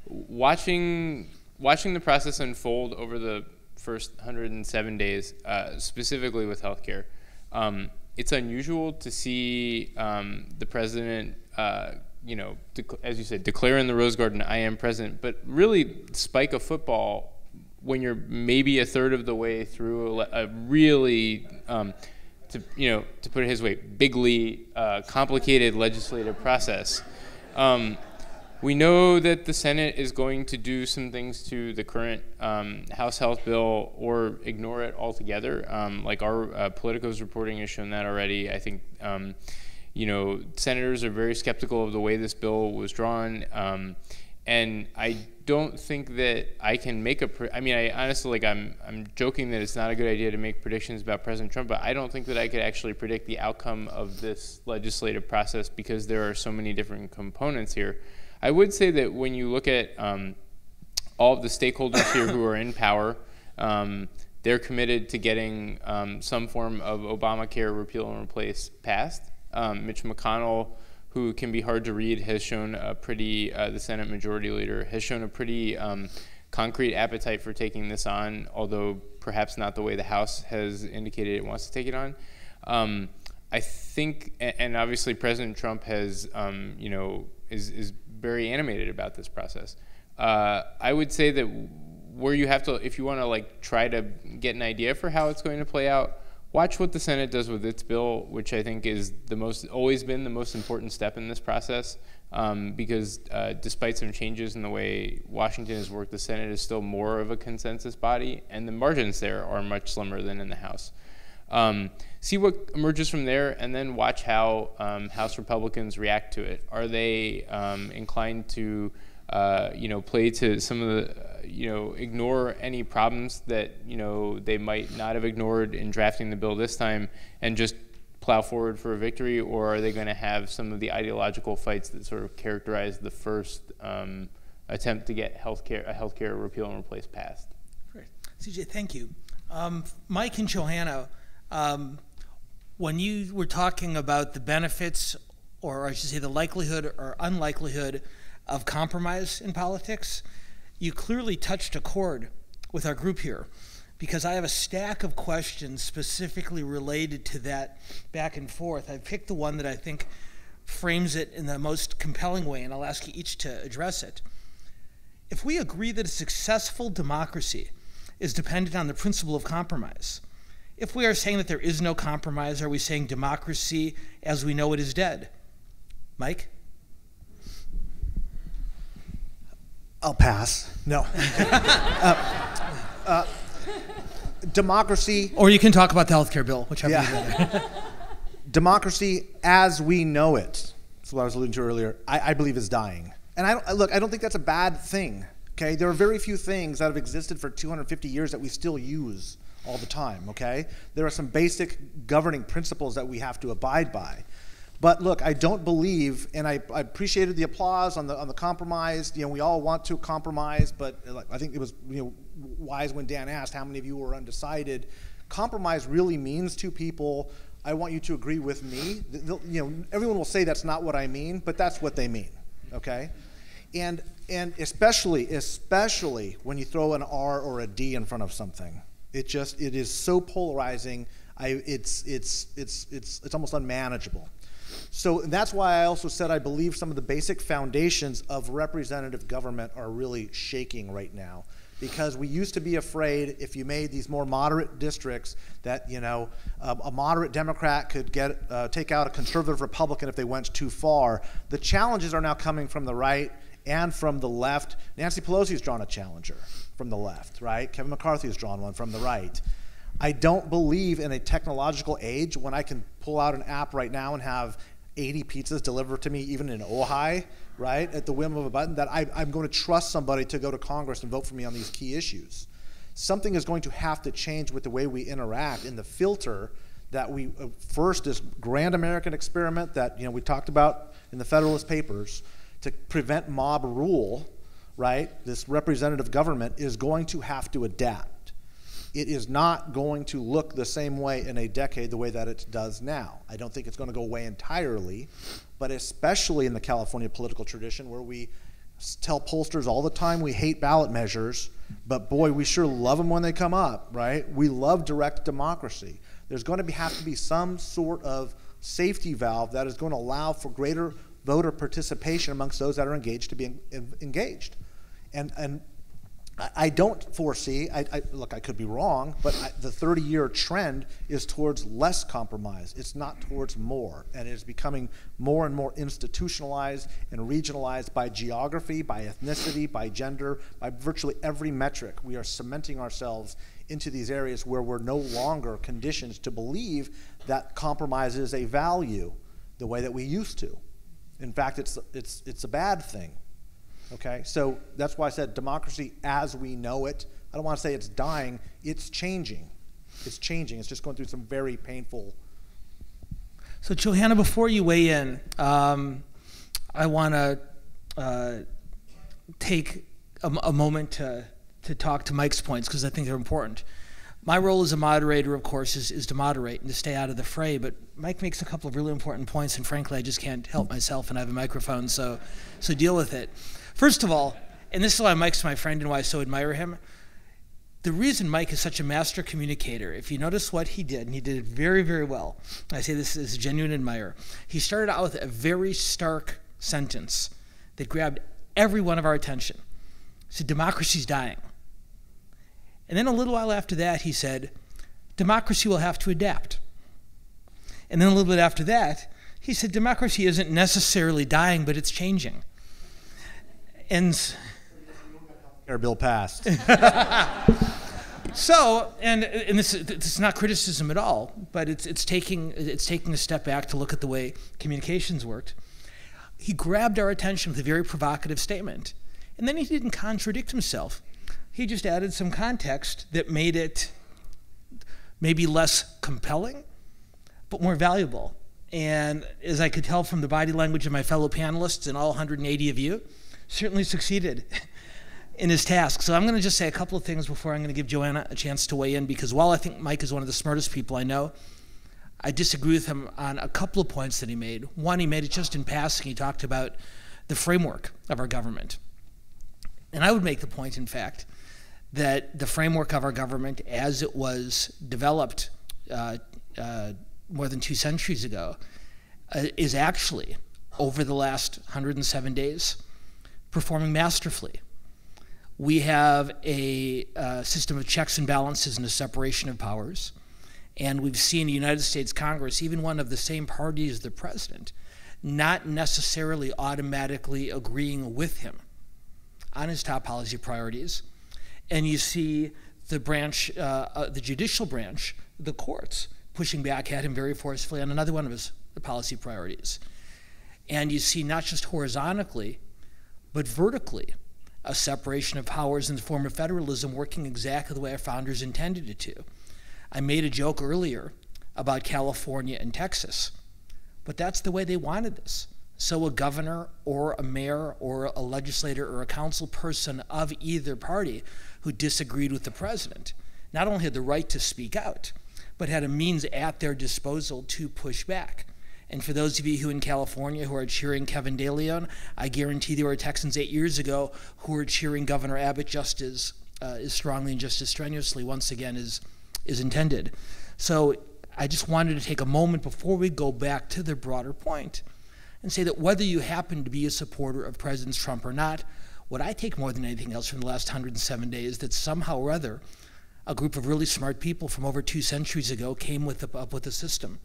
Speaker 3: watching watching the process unfold over the first 107 days, uh, specifically with healthcare, um, it's unusual to see um, the president, uh, you know, as you said, declare in the Rose Garden, "I am president," but really spike a football when you're maybe a third of the way through a, a really um, to you know to put it his way, bigly uh, complicated legislative process. Um, we know that the Senate is going to do some things to the current um, House Health Bill or ignore it altogether. Um, like our uh, Politico's reporting has shown that already. I think, um, you know, senators are very skeptical of the way this bill was drawn. And I don't think that I can make a. Pre- I mean, I honestly like. I'm I'm joking that it's not a good idea to make predictions about President Trump, but I don't think that I could actually predict the outcome of this legislative process because there are so many different components here. I would say that when you look at um, all of the stakeholders here who are in power, um, they're committed to getting um, some form of Obamacare repeal and replace passed. Um, Mitch McConnell who can be hard to read, has shown a pretty, uh, the Senate Majority Leader, has shown a pretty um, concrete appetite for taking this on, although perhaps not the way the House has indicated it wants to take it on. Um, I think, and obviously President Trump has, um, you know, is, is very animated about this process. Uh, I would say that where you have to, if you want to like try to get an idea for how it's going to play out, watch what the Senate does with its bill, which I think is the most always been the most important step in this process. Um, because uh, despite some changes in the way Washington has worked, the Senate is still more of a consensus body, and the margins there are much slimmer than in the House. Um, see what emerges from there, and then watch how um, House Republicans react to it. Are they um, inclined to, uh, you know, play to some of the you know, ignore any problems that, you know, they might not have ignored in drafting the bill this time and just plow forward for a victory, or are they going to have some of the ideological fights that sort of characterize the first um, attempt to get healthcare a healthcare repeal and replace passed?
Speaker 2: Great, CJ, thank you. Um, Mike and Johanna, um, when you were talking about the benefits, or I should say the likelihood or unlikelihood of compromise in politics, you clearly touched a chord with our group here because I have a stack of questions specifically related to that back and forth. I've picked the one that I think frames it in the most compelling way, and I'll ask you each to address it. If we agree that a successful democracy is dependent on the principle of compromise, if we are saying that there is no compromise, are we saying democracy as we know it is dead? Mike?
Speaker 4: I'll pass. No. [laughs] uh, uh, democracy.
Speaker 2: Or you can talk about the healthcare bill, whichever
Speaker 4: yeah. [laughs] democracy as we know it, that's what I was alluding to earlier, I, I believe is dying. And I don't, look, I don't think that's a bad thing. Okay, there are very few things that have existed for 250 years that we still use all the time. Okay, there are some basic governing principles that we have to abide by. But look, I don't believe, and I, I, appreciated the applause on the on the compromise. You know, we all want to compromise, but I think it was you know wise when Dan asked how many of you were undecided. Compromise really means to people. I want you to agree with me. You know, everyone will say that's not what I mean, but that's what they mean. Okay, and and especially especially when you throw an R or a D in front of something, it just it is so polarizing. I, it's it's it's it's it's almost unmanageable. So that's why I also said I believe some of the basic foundations of representative government are really shaking right now. Because we used to be afraid if you made these more moderate districts that you know um, a moderate Democrat could get uh, take out a conservative Republican if they went too far. The challenges are now coming from the right and from the left. Nancy Pelosi has drawn a challenger from the left, right? Kevin McCarthy has drawn one from the right. I don't believe in a technological age when I can pull out an app right now and have 80 pizzas delivered to me, even in Ojai, right, at the whim of a button, that I, I'm going to trust somebody to go to Congress and vote for me on these key issues. Something is going to have to change with the way we interact in the filter that we uh, first this grand American experiment that you know we talked about in the Federalist Papers to prevent mob rule, right? This representative government is going to have to adapt it is not going to look the same way in a decade the way that it does now. I don't think it's going to go away entirely, but especially in the California political tradition where we tell pollsters all the time we hate ballot measures, but boy, we sure love them when they come up, right? We love direct democracy. There's going to be, have to be some sort of safety valve that is going to allow for greater voter participation amongst those that are engaged to be engaged. And, and I don't foresee, I, I, look, I could be wrong, but I, the 30 year trend is towards less compromise. It's not towards more. And it is becoming more and more institutionalized and regionalized by geography, by ethnicity, by gender, by virtually every metric. We are cementing ourselves into these areas where we're no longer conditioned to believe that compromise is a value the way that we used to. In fact, it's, it's, it's a bad thing. Okay? So that's why I said democracy as we know it. I don't want to say it's dying, it's changing. It's changing. It's just going through some very painful.
Speaker 2: So, Johanna, before you weigh in, um, I want to uh, take a, a, moment to, to talk to Mike's points because I think they're important. My role as a moderator, of course, is, is to moderate and to stay out of the fray. But Mike makes a couple of really important points, and frankly, I just can't help myself, and I have a microphone, so, so deal with it. First of all, and this is why Mike's my friend and why I so admire him. The reason Mike is such a master communicator, if you notice what he did, and he did it very, very well, I say this as a genuine admirer, he started out with a very stark sentence that grabbed every one of our attention. He said, Democracy's dying. And then a little while after that, he said, Democracy will have to adapt. And then a little bit after that, he said, Democracy isn't necessarily dying, but it's changing. And
Speaker 4: our bill passed. [laughs]
Speaker 2: so, and, and this, this is not criticism at all, but it's, it's, taking, it's taking a step back to look at the way communications worked. He grabbed our attention with a very provocative statement. And then he didn't contradict himself. He just added some context that made it maybe less compelling, but more valuable. And as I could tell from the body language of my fellow panelists and all 180 of you, certainly succeeded in his task. So I'm going to just say a couple of things before I'm going to give Johanna a chance to weigh in because while I think Mike is one of the smartest people I know, I disagree with him on a couple of points that he made. One, he made it just in passing. He talked about the framework of our government. And I would make the point, in fact, that the framework of our government as it was developed uh, uh, more than two centuries ago uh, is actually, over the last 107 days, performing masterfully we have a uh, system of checks and balances and a separation of powers. And we've seen the United States Congress, even one of the same party as the president, not necessarily automatically agreeing with him on his top policy priorities. And you see the branch, uh, uh, the judicial branch, the courts, pushing back at him very forcefully on another one of his policy priorities. And you see not just horizontally, but vertically a separation of powers in the form of federalism working exactly the way our founders intended it to. I made a joke earlier about California and Texas, but that's the way they wanted this. So a governor or a mayor or a legislator or a council person of either party who disagreed with the president not only had the right to speak out, but had a means at their disposal to push back. And for those of you who in California who are cheering Kevin De Leon, I guarantee there were Texans eight years ago who were cheering Governor Abbott just as, uh, as strongly and just as strenuously, once again, as is intended. So I just wanted to take a moment before we go back to the broader point and say that whether you happen to be a supporter of President Trump or not, what I take more than anything else from the last 107 days is that somehow or other, a group of really smart people from over two centuries ago came with the, up with a system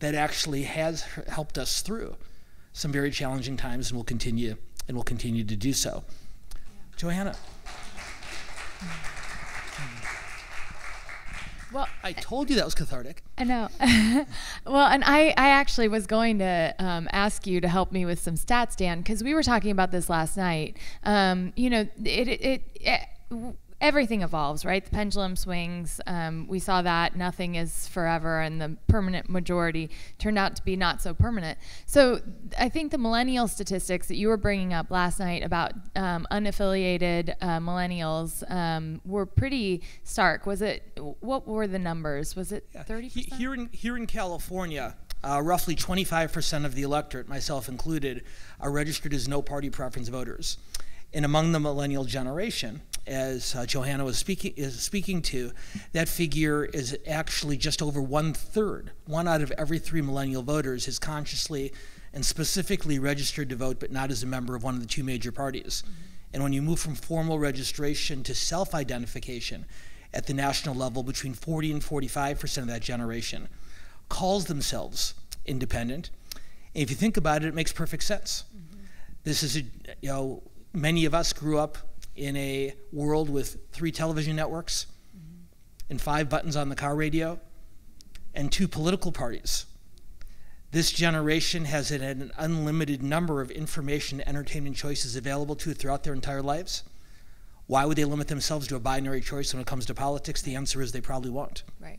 Speaker 2: that actually has helped us through some very challenging times and will continue and will continue to do so. Johanna. Well, I told you that was cathartic.
Speaker 5: I know. [laughs] well, and I, I actually was going to um, ask you to help me with some stats, Dan, because we were talking about this last night. Um, you know, it, it, it, it everything evolves, right? The pendulum swings. Um, we saw that nothing is forever, and the permanent majority turned out to be not so permanent. So I think the millennial statistics that you were bringing up last night about um, unaffiliated uh, millennials um, were pretty stark. Was it? What were the numbers? Was it thirty
Speaker 2: yeah. Here in here in California. Uh, roughly 25% of the electorate, myself included, are registered as no party preference voters. And among the millennial generation, as uh, Johanna was speaking is speaking to, that figure is actually just over one third. One out of every three millennial voters is consciously and specifically registered to vote, but not as a member of one of the two major parties. Mm-hmm. And when you move from formal registration to self-identification at the national level, between 40 and 45 percent of that generation calls themselves independent. And if you think about it, it makes perfect sense. Mm-hmm. This is a you know many of us grew up in a world with three television networks and five buttons on the car radio and two political parties This generation has an unlimited number of information and entertainment choices available to throughout their entire lives. Why would they limit themselves to a binary choice when it comes to politics? The answer is they probably won't.
Speaker 5: Right.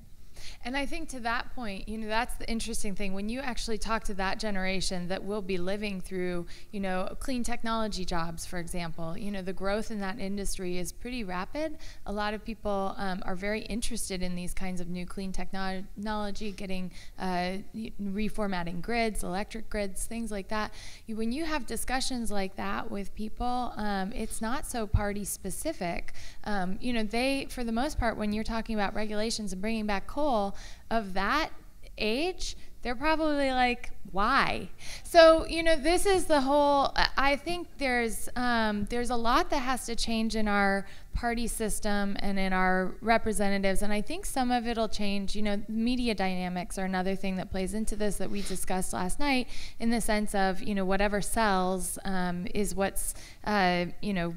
Speaker 5: And I think to that point, you know, that's the interesting thing. When you actually talk to that generation that will be living through, you know, clean technology jobs, for example, you know, the growth in that industry is pretty rapid. A lot of people um, are very interested in these kinds of new clean technology, getting uh, reformatting grids, electric grids, things like that. When you have discussions like that with people, um, it's not so party specific. Um, you know, they, for the most part, when you're talking about regulations and bringing back coal, of that age, they're probably like, why? So you know, this is the whole. I think there's um, there's a lot that has to change in our party system and in our representatives, and I think some of it'll change. You know, media dynamics are another thing that plays into this that we discussed last night, in the sense of you know whatever sells um, is what's uh, you know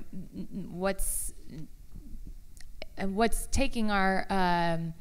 Speaker 5: what's what's taking our um,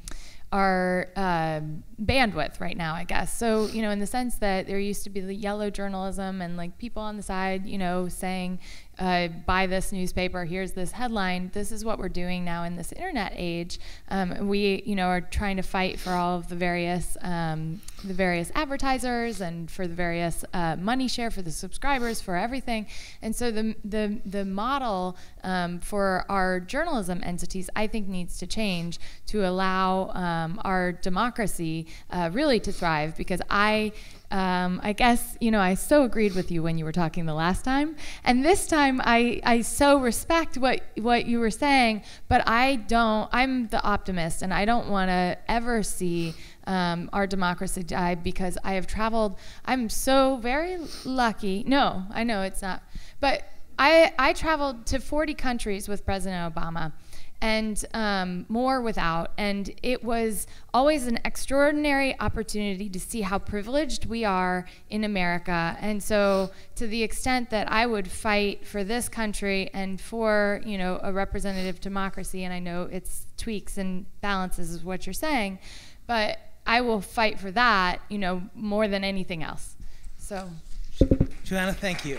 Speaker 5: our um, bandwidth right now, I guess. So, you know, in the sense that there used to be the yellow journalism and like people on the side, you know, saying, uh, buy this newspaper, here's this headline. This is what we're doing now in this internet age. Um, we, you know, are trying to fight for all of the various, um, the various advertisers and for the various uh, money share for the subscribers for everything. And so the the the model um, for our journalism entities, I think, needs to change to allow um, our democracy uh, really to thrive. Because I um, I guess, you know, I so agreed with you when you were talking the last time. And this time I, I so respect what, what you were saying, but I don't, I'm the optimist and I don't want to ever see um, our democracy die because I have traveled, I'm so very lucky. No, I know it's not. But I, I traveled to 40 countries with President Obama and um, more without. And it was always an extraordinary opportunity to see how privileged we are in America. And so, to the extent that I would fight for this country and for you know a representative democracy, and I know it's tweaks and balances is what you're saying, but I will fight for that, you know, more than anything else. So,
Speaker 2: Johanna, thank you.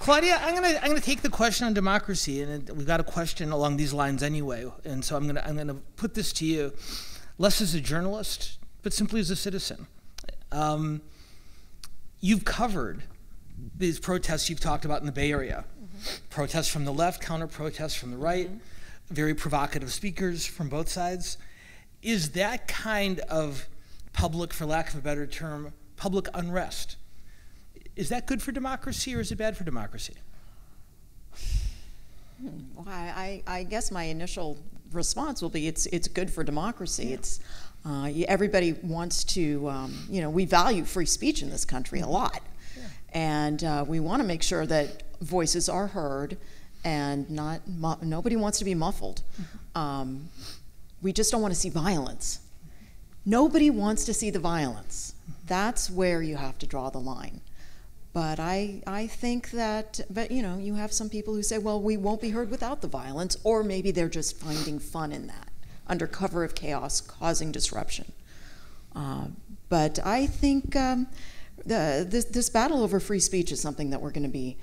Speaker 2: Claudia, I'm gonna I'm gonna take the question on democracy, and we've got a question along these lines anyway, and so I'm gonna I'm gonna put this to you, less as a journalist, but simply as a citizen. Um, you've covered these protests you've talked about in the Bay Area, mm-hmm. protests from the left, counter protests from the right, mm-hmm. very provocative speakers from both sides. Is that kind of public, for lack of a better term, public unrest? Is that good for democracy or is it bad for democracy?
Speaker 6: Well, I, I guess my initial response will be it's, it's good for democracy. Yeah. It's, uh, everybody wants to, um, you know, we value free speech in this country a lot. Yeah. And uh, we want to make sure that voices are heard and not nobody wants to be muffled. Mm-hmm. Um, we just don't want to see violence. Nobody wants to see the violence. That's where you have to draw the line. But I, I think that, but you know, you have some people who say, well, we won't be heard without the violence, or maybe they're just finding fun in that, under cover of chaos, causing disruption. Uh, but I think um, the, this, this, battle over free speech is something that we're going to be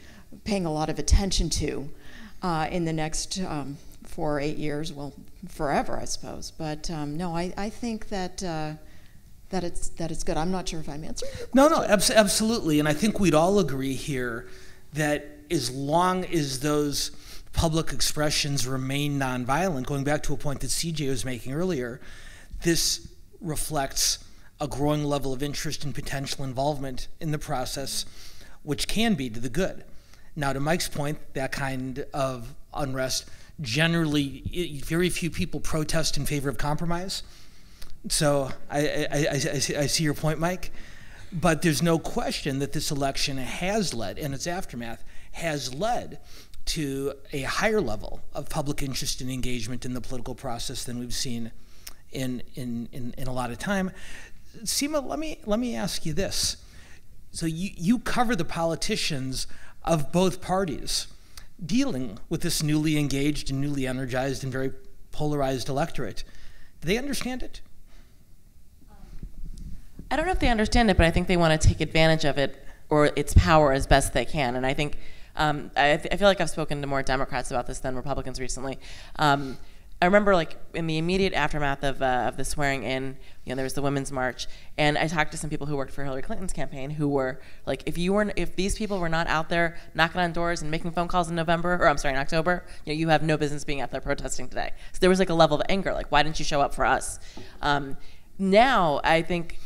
Speaker 6: paying a lot of attention to uh, in the next um, four or eight years, well, forever, I suppose. But um, no, I, I think that. Uh, that it's that it's good. I'm not sure if I'm answering.
Speaker 2: No, no, abs- absolutely, and I think we'd all agree here that as long as those public expressions remain nonviolent, going back to a point that CJ was making earlier, this reflects a growing level of interest and potential involvement in the process, which can be to the good. Now, to Mike's point, that kind of unrest generally, very few people protest in favor of compromise so I, I, I, I, see your point, Mike. But there's no question that this election has led, and its aftermath has led to a higher level of public interest and engagement in the political process than we've seen in, in, in, in a lot of time. Seema, let me, let me ask you this. So you, you cover the politicians of both parties dealing with this newly engaged and newly energized and very polarized electorate. Do they understand it?
Speaker 7: I don't know if they understand it, but I think they want to take advantage of it or its power as best they can. And I think um, I, I, feel like I've spoken to more Democrats about this than Republicans recently. Um, I remember like in the immediate aftermath of, uh, of the swearing in, you know, there was the Women's March, and I talked to some people who worked for Hillary Clinton's campaign who were like, if you were, if these people were not out there knocking on doors and making phone calls in November, or I'm sorry, in October, you know, you have no business being out there protesting today. So there was like a level of anger, like, why didn't you show up for us? Um, now I think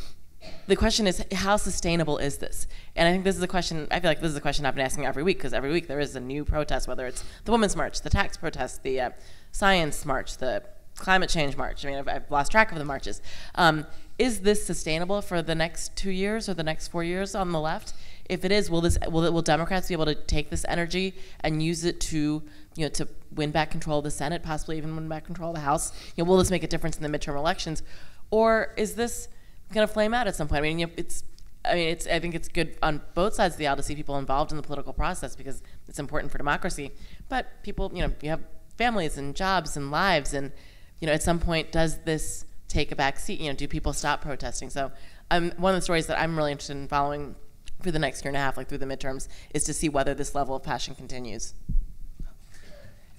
Speaker 7: the question is how sustainable is this? And i think this is a question i feel like this is a question i've been asking every week because every week there is a new protest whether it's the women's march the tax protest the uh, science march the climate change march. I mean i've, I've lost track of the marches. Um, is this sustainable for the next two years or the next four years on the left? If it is will this will, will democrats be able to take this energy and use it to you know to win back control of the senate possibly even win back control of the house? You know will this make a difference in the midterm elections? Or is this going to flame out at some point. I mean, it's I mean, it's I think it's good on both sides of the aisle to see people involved in the political process because it's important for democracy. But people, you know, you have families and jobs and lives, and you know, at some point, does this take a back seat? You know, do people stop protesting? So, um, one of the stories that I'm really interested in following for the next year and a half, like through the midterms, is to see whether this level of passion continues.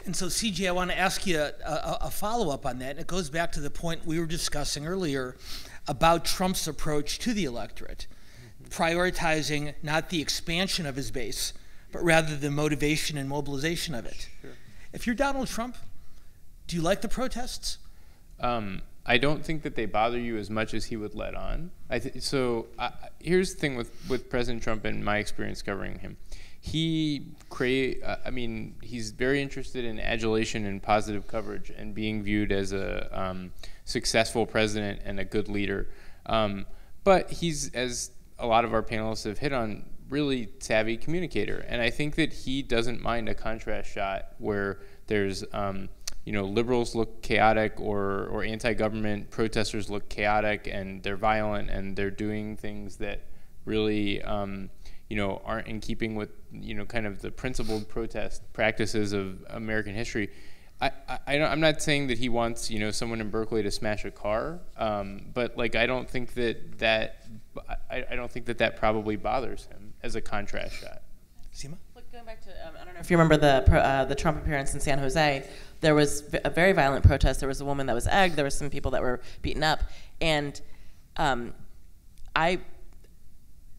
Speaker 2: And so, CJ, I want to ask you a, a, a follow up on that. And it goes back to the point we were discussing earlier about Trump's approach to the electorate, prioritizing not the expansion of his base, but rather the motivation and mobilization of it. Sure. If you're Donald Trump, do you like the protests?
Speaker 3: Um, I don't think that they bother you as much as he would let on. Th- so uh, here's the thing with, with President Trump and my experience covering him. He create. Uh, I mean, he's very interested in adulation and positive coverage and being viewed as a um, successful president and a good leader. Um, but he's, as a lot of our panelists have hit on, really savvy communicator. And I think that he doesn't mind a contrast shot where there's, um, you know, liberals look chaotic or, or anti-government protesters look chaotic and they're violent and they're doing things that really, um, you know, aren't in keeping with, you know, kind of the principled protest practices of American history. I, I, am not saying that he wants you know someone in Berkeley to smash a car, um, but like I don't think that that I, I don't think that that probably bothers him as a contrast shot.
Speaker 2: Seema.
Speaker 7: Look, going back to um, I don't know if you remember the uh, the Trump appearance in San Jose, there was a very violent protest. There was a woman that was egged. There were some people that were beaten up, and um, I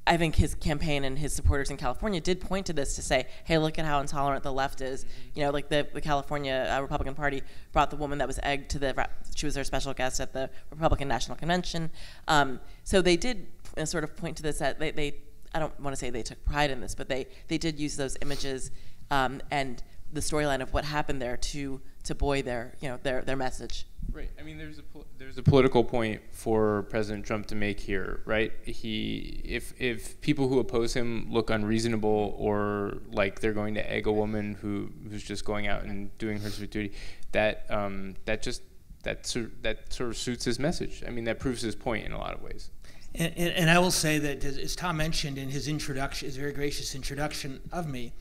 Speaker 7: I think his campaign and his supporters in California did point to this to say, hey, look at how intolerant the left is. You know, like the, the California uh, Republican Party brought the woman that was egged to the, she was their special guest at the Republican National Convention. Um, so they did uh, sort of point to this, that they, they, I don't want to say they took pride in this, but they, they did use those images um, and the storyline of what happened there to, to buoy their, you know, their, their message.
Speaker 3: Right. I mean, there's a there's a political point for President Trump to make here, right? He if if people who oppose him look unreasonable or like they're going to egg a woman who who's just going out and doing her civic duty, that um, that just that sort that sort of suits his message. I mean, that proves his point in a lot of ways.
Speaker 2: And, and, and I will say that, as Tom mentioned in his introduction, his very gracious introduction of me,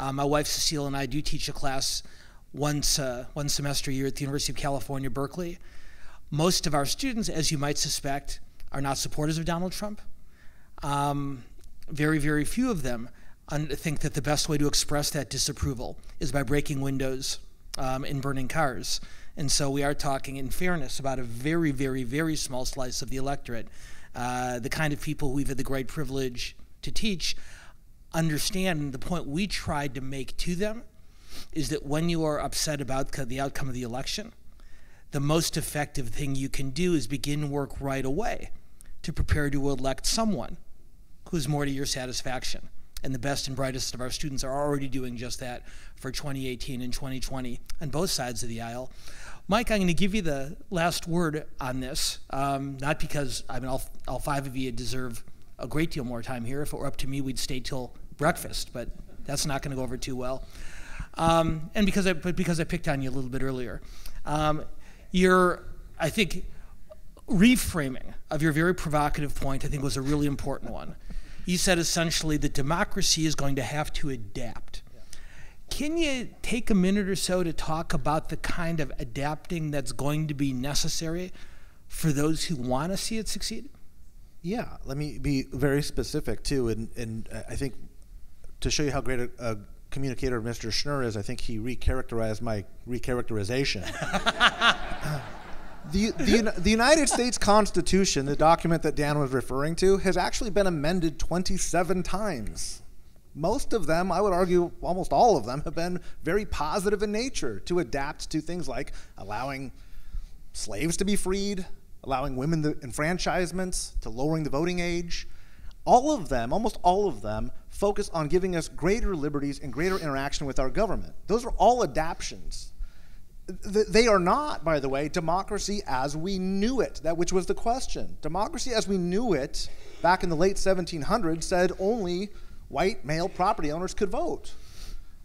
Speaker 2: uh, my wife Cecile and I do teach a class once uh, one semester a year at the University of California, Berkeley. Most of our students, as you might suspect, are not supporters of Donald Trump. Um, very, very few of them think that the best way to express that disapproval is by breaking windows um, and burning cars. And so we are talking, in fairness, about a very, very, very small slice of the electorate. Uh, the kind of people we've had the great privilege to teach understand the point we tried to make to them is that when you are upset about the outcome of the election, the most effective thing you can do is begin work right away to prepare to elect someone who's more to your satisfaction. And the best and brightest of our students are already doing just that for 2018 and 2020 on both sides of the aisle. Mike, I'm going to give you the last word on this, um, not because I mean all, all five of you deserve a great deal more time here. If it were up to me, we'd stay till breakfast, but that's not going to go over too well um, and because I, but because I picked on you a little bit earlier. Um, your, I think, reframing of your very provocative point, I think, was a really important one. You said essentially that democracy is going to have to adapt. Can you take a minute or so to talk about the kind of adapting that's going to be necessary for those who want to see it succeed?
Speaker 4: Yeah, let me be very specific too, and and I think to show you how great a, a communicator Mr. Schnur is, I think he recharacterized my recharacterization. [laughs] the, the, the United States Constitution, the document that Dan was referring to, has actually been amended 27 times. Most of them, I would argue almost all of them, have been very positive in nature to adapt to things like allowing slaves to be freed, allowing women the enfranchisements, to lowering the voting age. All of them, almost all of them, focus on giving us greater liberties and greater interaction with our government. Those are all adaptations. They are not, by the way, democracy as we knew it, that which was the question. Democracy as we knew it back in the late 1700s said only white male property owners could vote.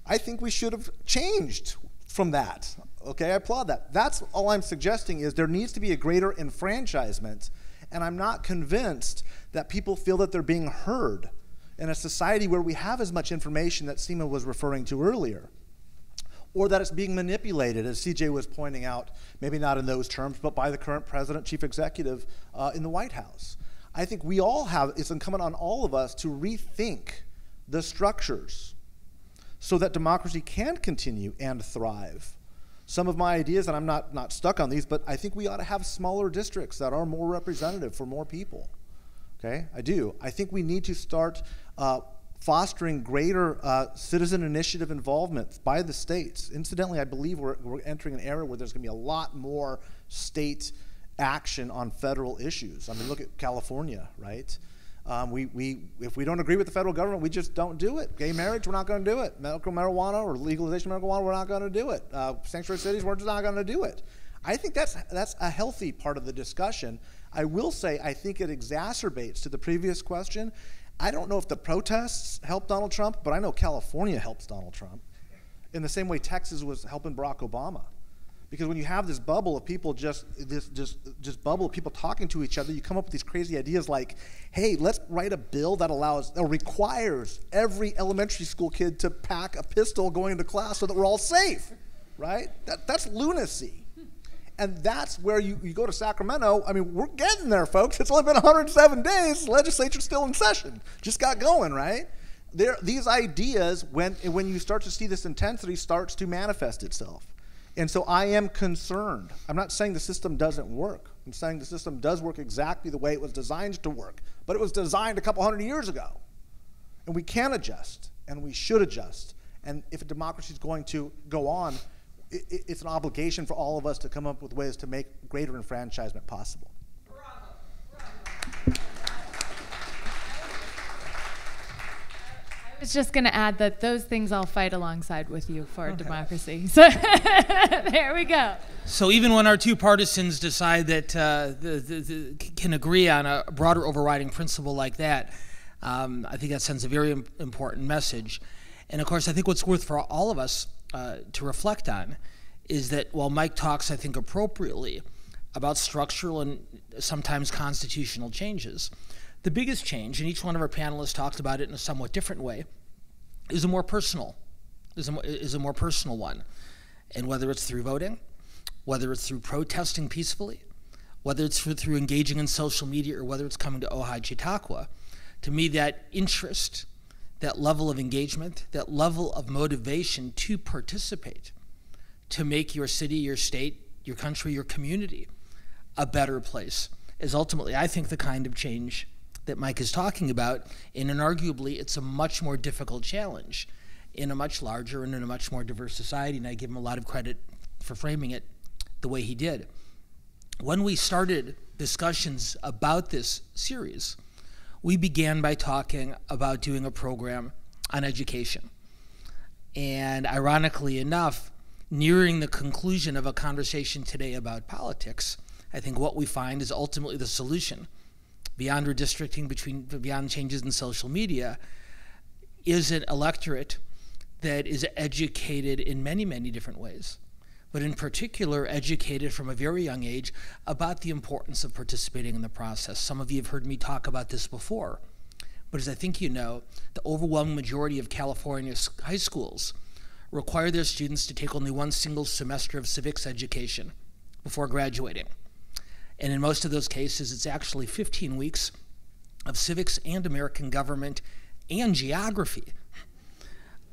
Speaker 4: I think we should have changed from that. Okay, I applaud that. That's all I'm suggesting is there needs to be a greater enfranchisement, and I'm not convinced that people feel that they're being heard in a society where we have as much information that Seema was referring to earlier. Or that it's being manipulated, as CJ was pointing out, maybe not in those terms, but by the current president, chief executive uh, in the White House. I think we all have, it's incumbent on all of us to rethink the structures so that democracy can continue and thrive. Some of my ideas, and I'm not, not stuck on these, but I think we ought to have smaller districts that are more representative for more people. Okay, I do. I think we need to start uh, fostering greater uh, citizen initiative involvement by the states. Incidentally, I believe we're, we're entering an era where there's going to be a lot more state action on federal issues. I mean, look at California, right? Um, we, we, if we don't agree with the federal government, we just don't do it. Gay marriage, we're not going to do it. Medical marijuana or legalization of marijuana, we're not going to do it. Uh, sanctuary cities, we're just not going to do it. I think that's, that's a healthy part of the discussion. I will say, I think it exacerbates to the previous question. I don't know if the protests helped Donald Trump, but I know California helps Donald Trump in the same way Texas was helping Barack Obama. Because when you have this bubble of people just this just just bubble of people talking to each other, you come up with these crazy ideas like, hey, let's write a bill that allows or requires every elementary school kid to pack a pistol going into class so that we're all safe. Right? That, that's lunacy. And that's where you, you go to Sacramento. I mean, we're getting there, folks. It's only been 107 days. The legislature's still in session. Just got going, right? There, these ideas, when, when you start to see this intensity, starts to manifest itself. And so I am concerned. I'm not saying the system doesn't work. I'm saying the system does work exactly the way it was designed to work. But it was designed a couple hundred years ago. And we can adjust, and we should adjust. And if a democracy is going to go on, it, it's an obligation for all of us to come up with ways to make greater enfranchisement possible.
Speaker 5: I was just going to add that those things I'll fight alongside with you for okay. democracy. [laughs] So [laughs] there we go.
Speaker 2: So even when our two partisans decide that uh, the, the, the, can agree on a broader overriding principle like that, um, I think that sends a very important message. And of course, I think what's worth for all of us uh, to reflect on is that while Mike talks, I think, appropriately about structural and sometimes constitutional changes, the biggest change, and each one of our panelists talked about it in a somewhat different way, is a more personal, is a, is a more personal one. And whether it's through voting, whether it's through protesting peacefully, whether it's through, through engaging in social media, or whether it's coming to Ojai Chautauqua, to me that interest, that level of engagement, that level of motivation to participate, to make your city, your state, your country, your community a better place is ultimately, I think, the kind of change that Mike is talking about, and arguably it's a much more difficult challenge in a much larger and in a much more diverse society, and I give him a lot of credit for framing it the way he did. When we started discussions about this series, we began by talking about doing a program on education. And ironically enough, nearing the conclusion of a conversation today about politics, I think what we find is ultimately the solution beyond redistricting, between beyond changes in social media, is an electorate that is educated in many, many different ways, but in particular, educated from a very young age about the importance of participating in the process. Some of you have heard me talk about this before, but as I think you know, the overwhelming majority of California high schools require their students to take only one single semester of civics education before graduating. And in most of those cases, it's actually 15 weeks of civics and American government and geography,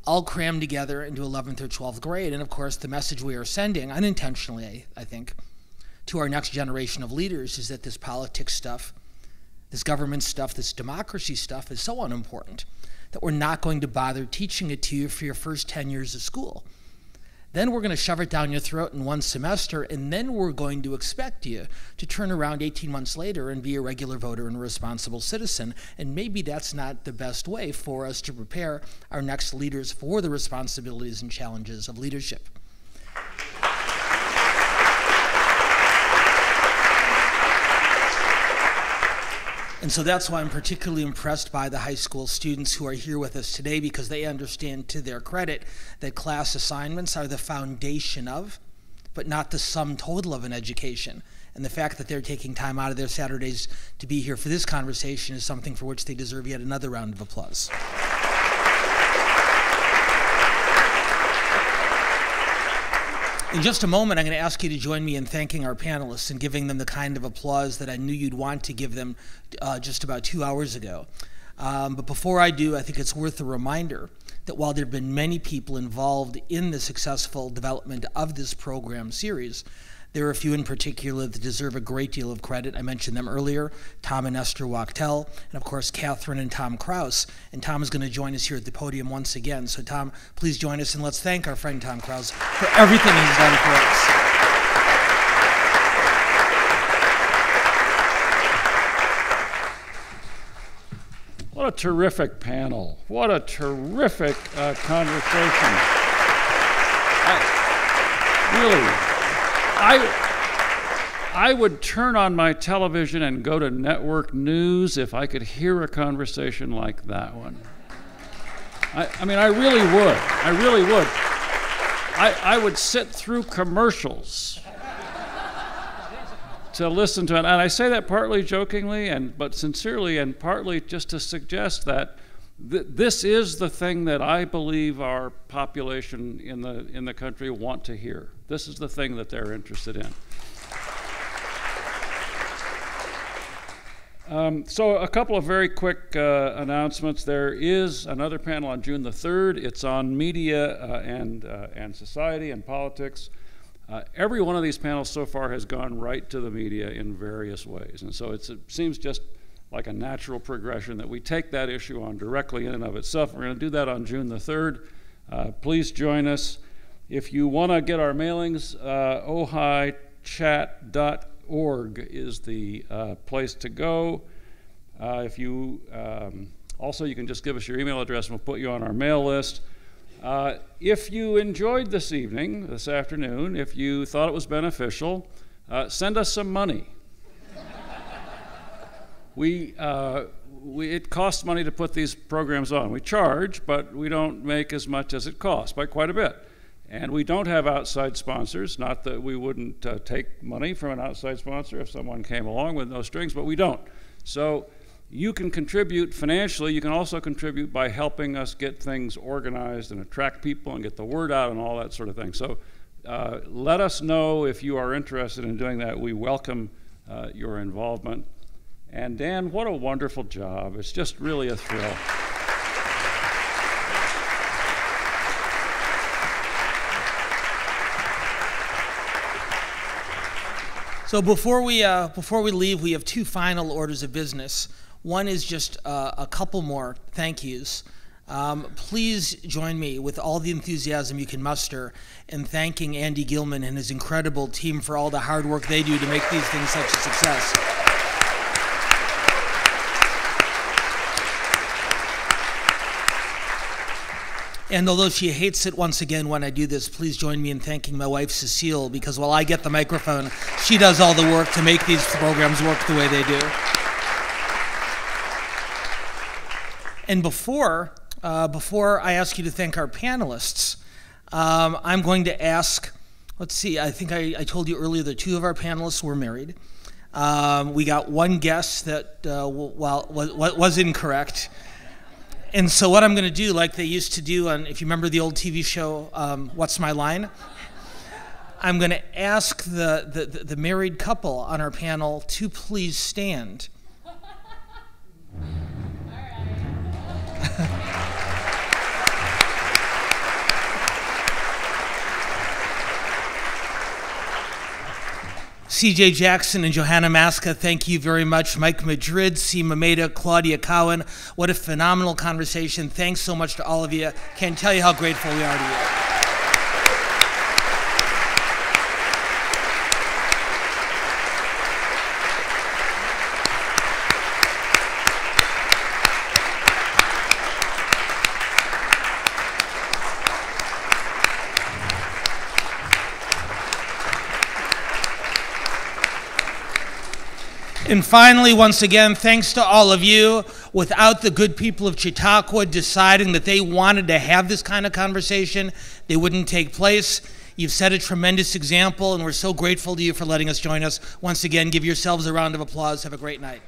Speaker 2: all crammed together into 11th or 12th grade. And of course, the message we are sending, unintentionally, I, think, to our next generation of leaders is that this politics stuff, this government stuff, this democracy stuff is so unimportant that we're not going to bother teaching it to you for your first 10 years of school. Then we're going to shove it down your throat in one semester, and then we're going to expect you to turn around 18 months later and be a regular voter and a responsible citizen. And maybe that's not the best way for us to prepare our next leaders for the responsibilities and challenges of leadership. And so that's why I'm particularly impressed by the high school students who are here with us today because they understand to their credit that class assignments are the foundation of, but not the sum total of an education. And the fact that they're taking time out of their Saturdays to be here for this conversation is something for which they deserve yet another round of applause. In just a moment, I'm going to ask you to join me in thanking our panelists and giving them the kind of applause that I knew you'd want to give them uh, just about two hours ago. Um, but before I do, I think it's worth a reminder that while there have been many people involved in the successful development of this program series, there are a few in particular that deserve a great deal of credit. I mentioned them earlier Tom and Esther Wachtel, and of course, Catherine and Tom Kraus. And Tom is going to join us here at the podium once again. So, Tom, please join us and let's thank our friend Tom Kraus for everything he's done for us.
Speaker 1: What a terrific panel. What a terrific uh, conversation. I, really, I, I would turn on my television and go to network news if I could hear a conversation like that one. I, I mean, I really would. I really would. I, I would sit through commercials to listen to it. And I say that partly jokingly, and but sincerely, and partly just to suggest that th- this is the thing that I believe our population in the in the country want to hear. This is the thing that they're interested in. Um, so, a couple of very quick uh, announcements. There is another panel on June the 3rd. It's on media uh, and, uh, and society and politics. Uh, every one of these panels so far has gone right to the media in various ways. And so it seems just like a natural progression that we take that issue on directly in and of itself. We're going to do that on June the 3rd. Uh, please join us. If you want to get our mailings, uh, ohiChat.org is the uh, place to go. Uh, if you um, also, you can just give us your email address and we'll put you on our mail list. Uh, if you enjoyed this evening, this afternoon, if you thought it was beneficial, uh, send us some money. [laughs] we, uh, we, it costs money to put these programs on. We charge, but we don't make as much as it costs by quite a bit. And we don't have outside sponsors. Not that we wouldn't uh, take money from an outside sponsor if someone came along with no strings, but we don't. So you can contribute financially. You can also contribute by helping us get things organized and attract people and get the word out and all that sort of thing. So uh, let us know if you are interested in doing that. We welcome uh, your involvement. And Dan, what a wonderful job. It's just really a thrill.
Speaker 2: So before we uh, before we leave, we have two final orders of business. One is just uh, a couple more thank yous. Um, please join me with all the enthusiasm you can muster in thanking Andy Gilman and his incredible team for all the hard work they do to make these things such a success. And although she hates it once again when I do this, please join me in thanking my wife, Cecile, because while I get the microphone, she does all the work to make these programs work the way they do. And before, uh, before I ask you to thank our panelists, um, I'm going to ask, let's see, I think I, I, told you earlier that two of our panelists were married. Um, we got one guess that, uh, well, was, was incorrect. And so what I'm going to do, like they used to do on, if you remember the old TV show, um, What's My Line? I'm going to ask the, the, the married couple on our panel to please stand. CJ Jackson and Johanna Maska, thank you very much. Mike Madrid, Seema Mehta, Claudia Cowan, what a phenomenal conversation. Thanks so much to all of you. Can't tell you how grateful we are to you. And finally, once again, thanks to all of you. Without the good people of Chautauqua deciding that they wanted to have this kind of conversation, they wouldn't take place. You've set a tremendous example, and we're so grateful to you for letting us join us. Once again, give yourselves a round of applause. Have a great night.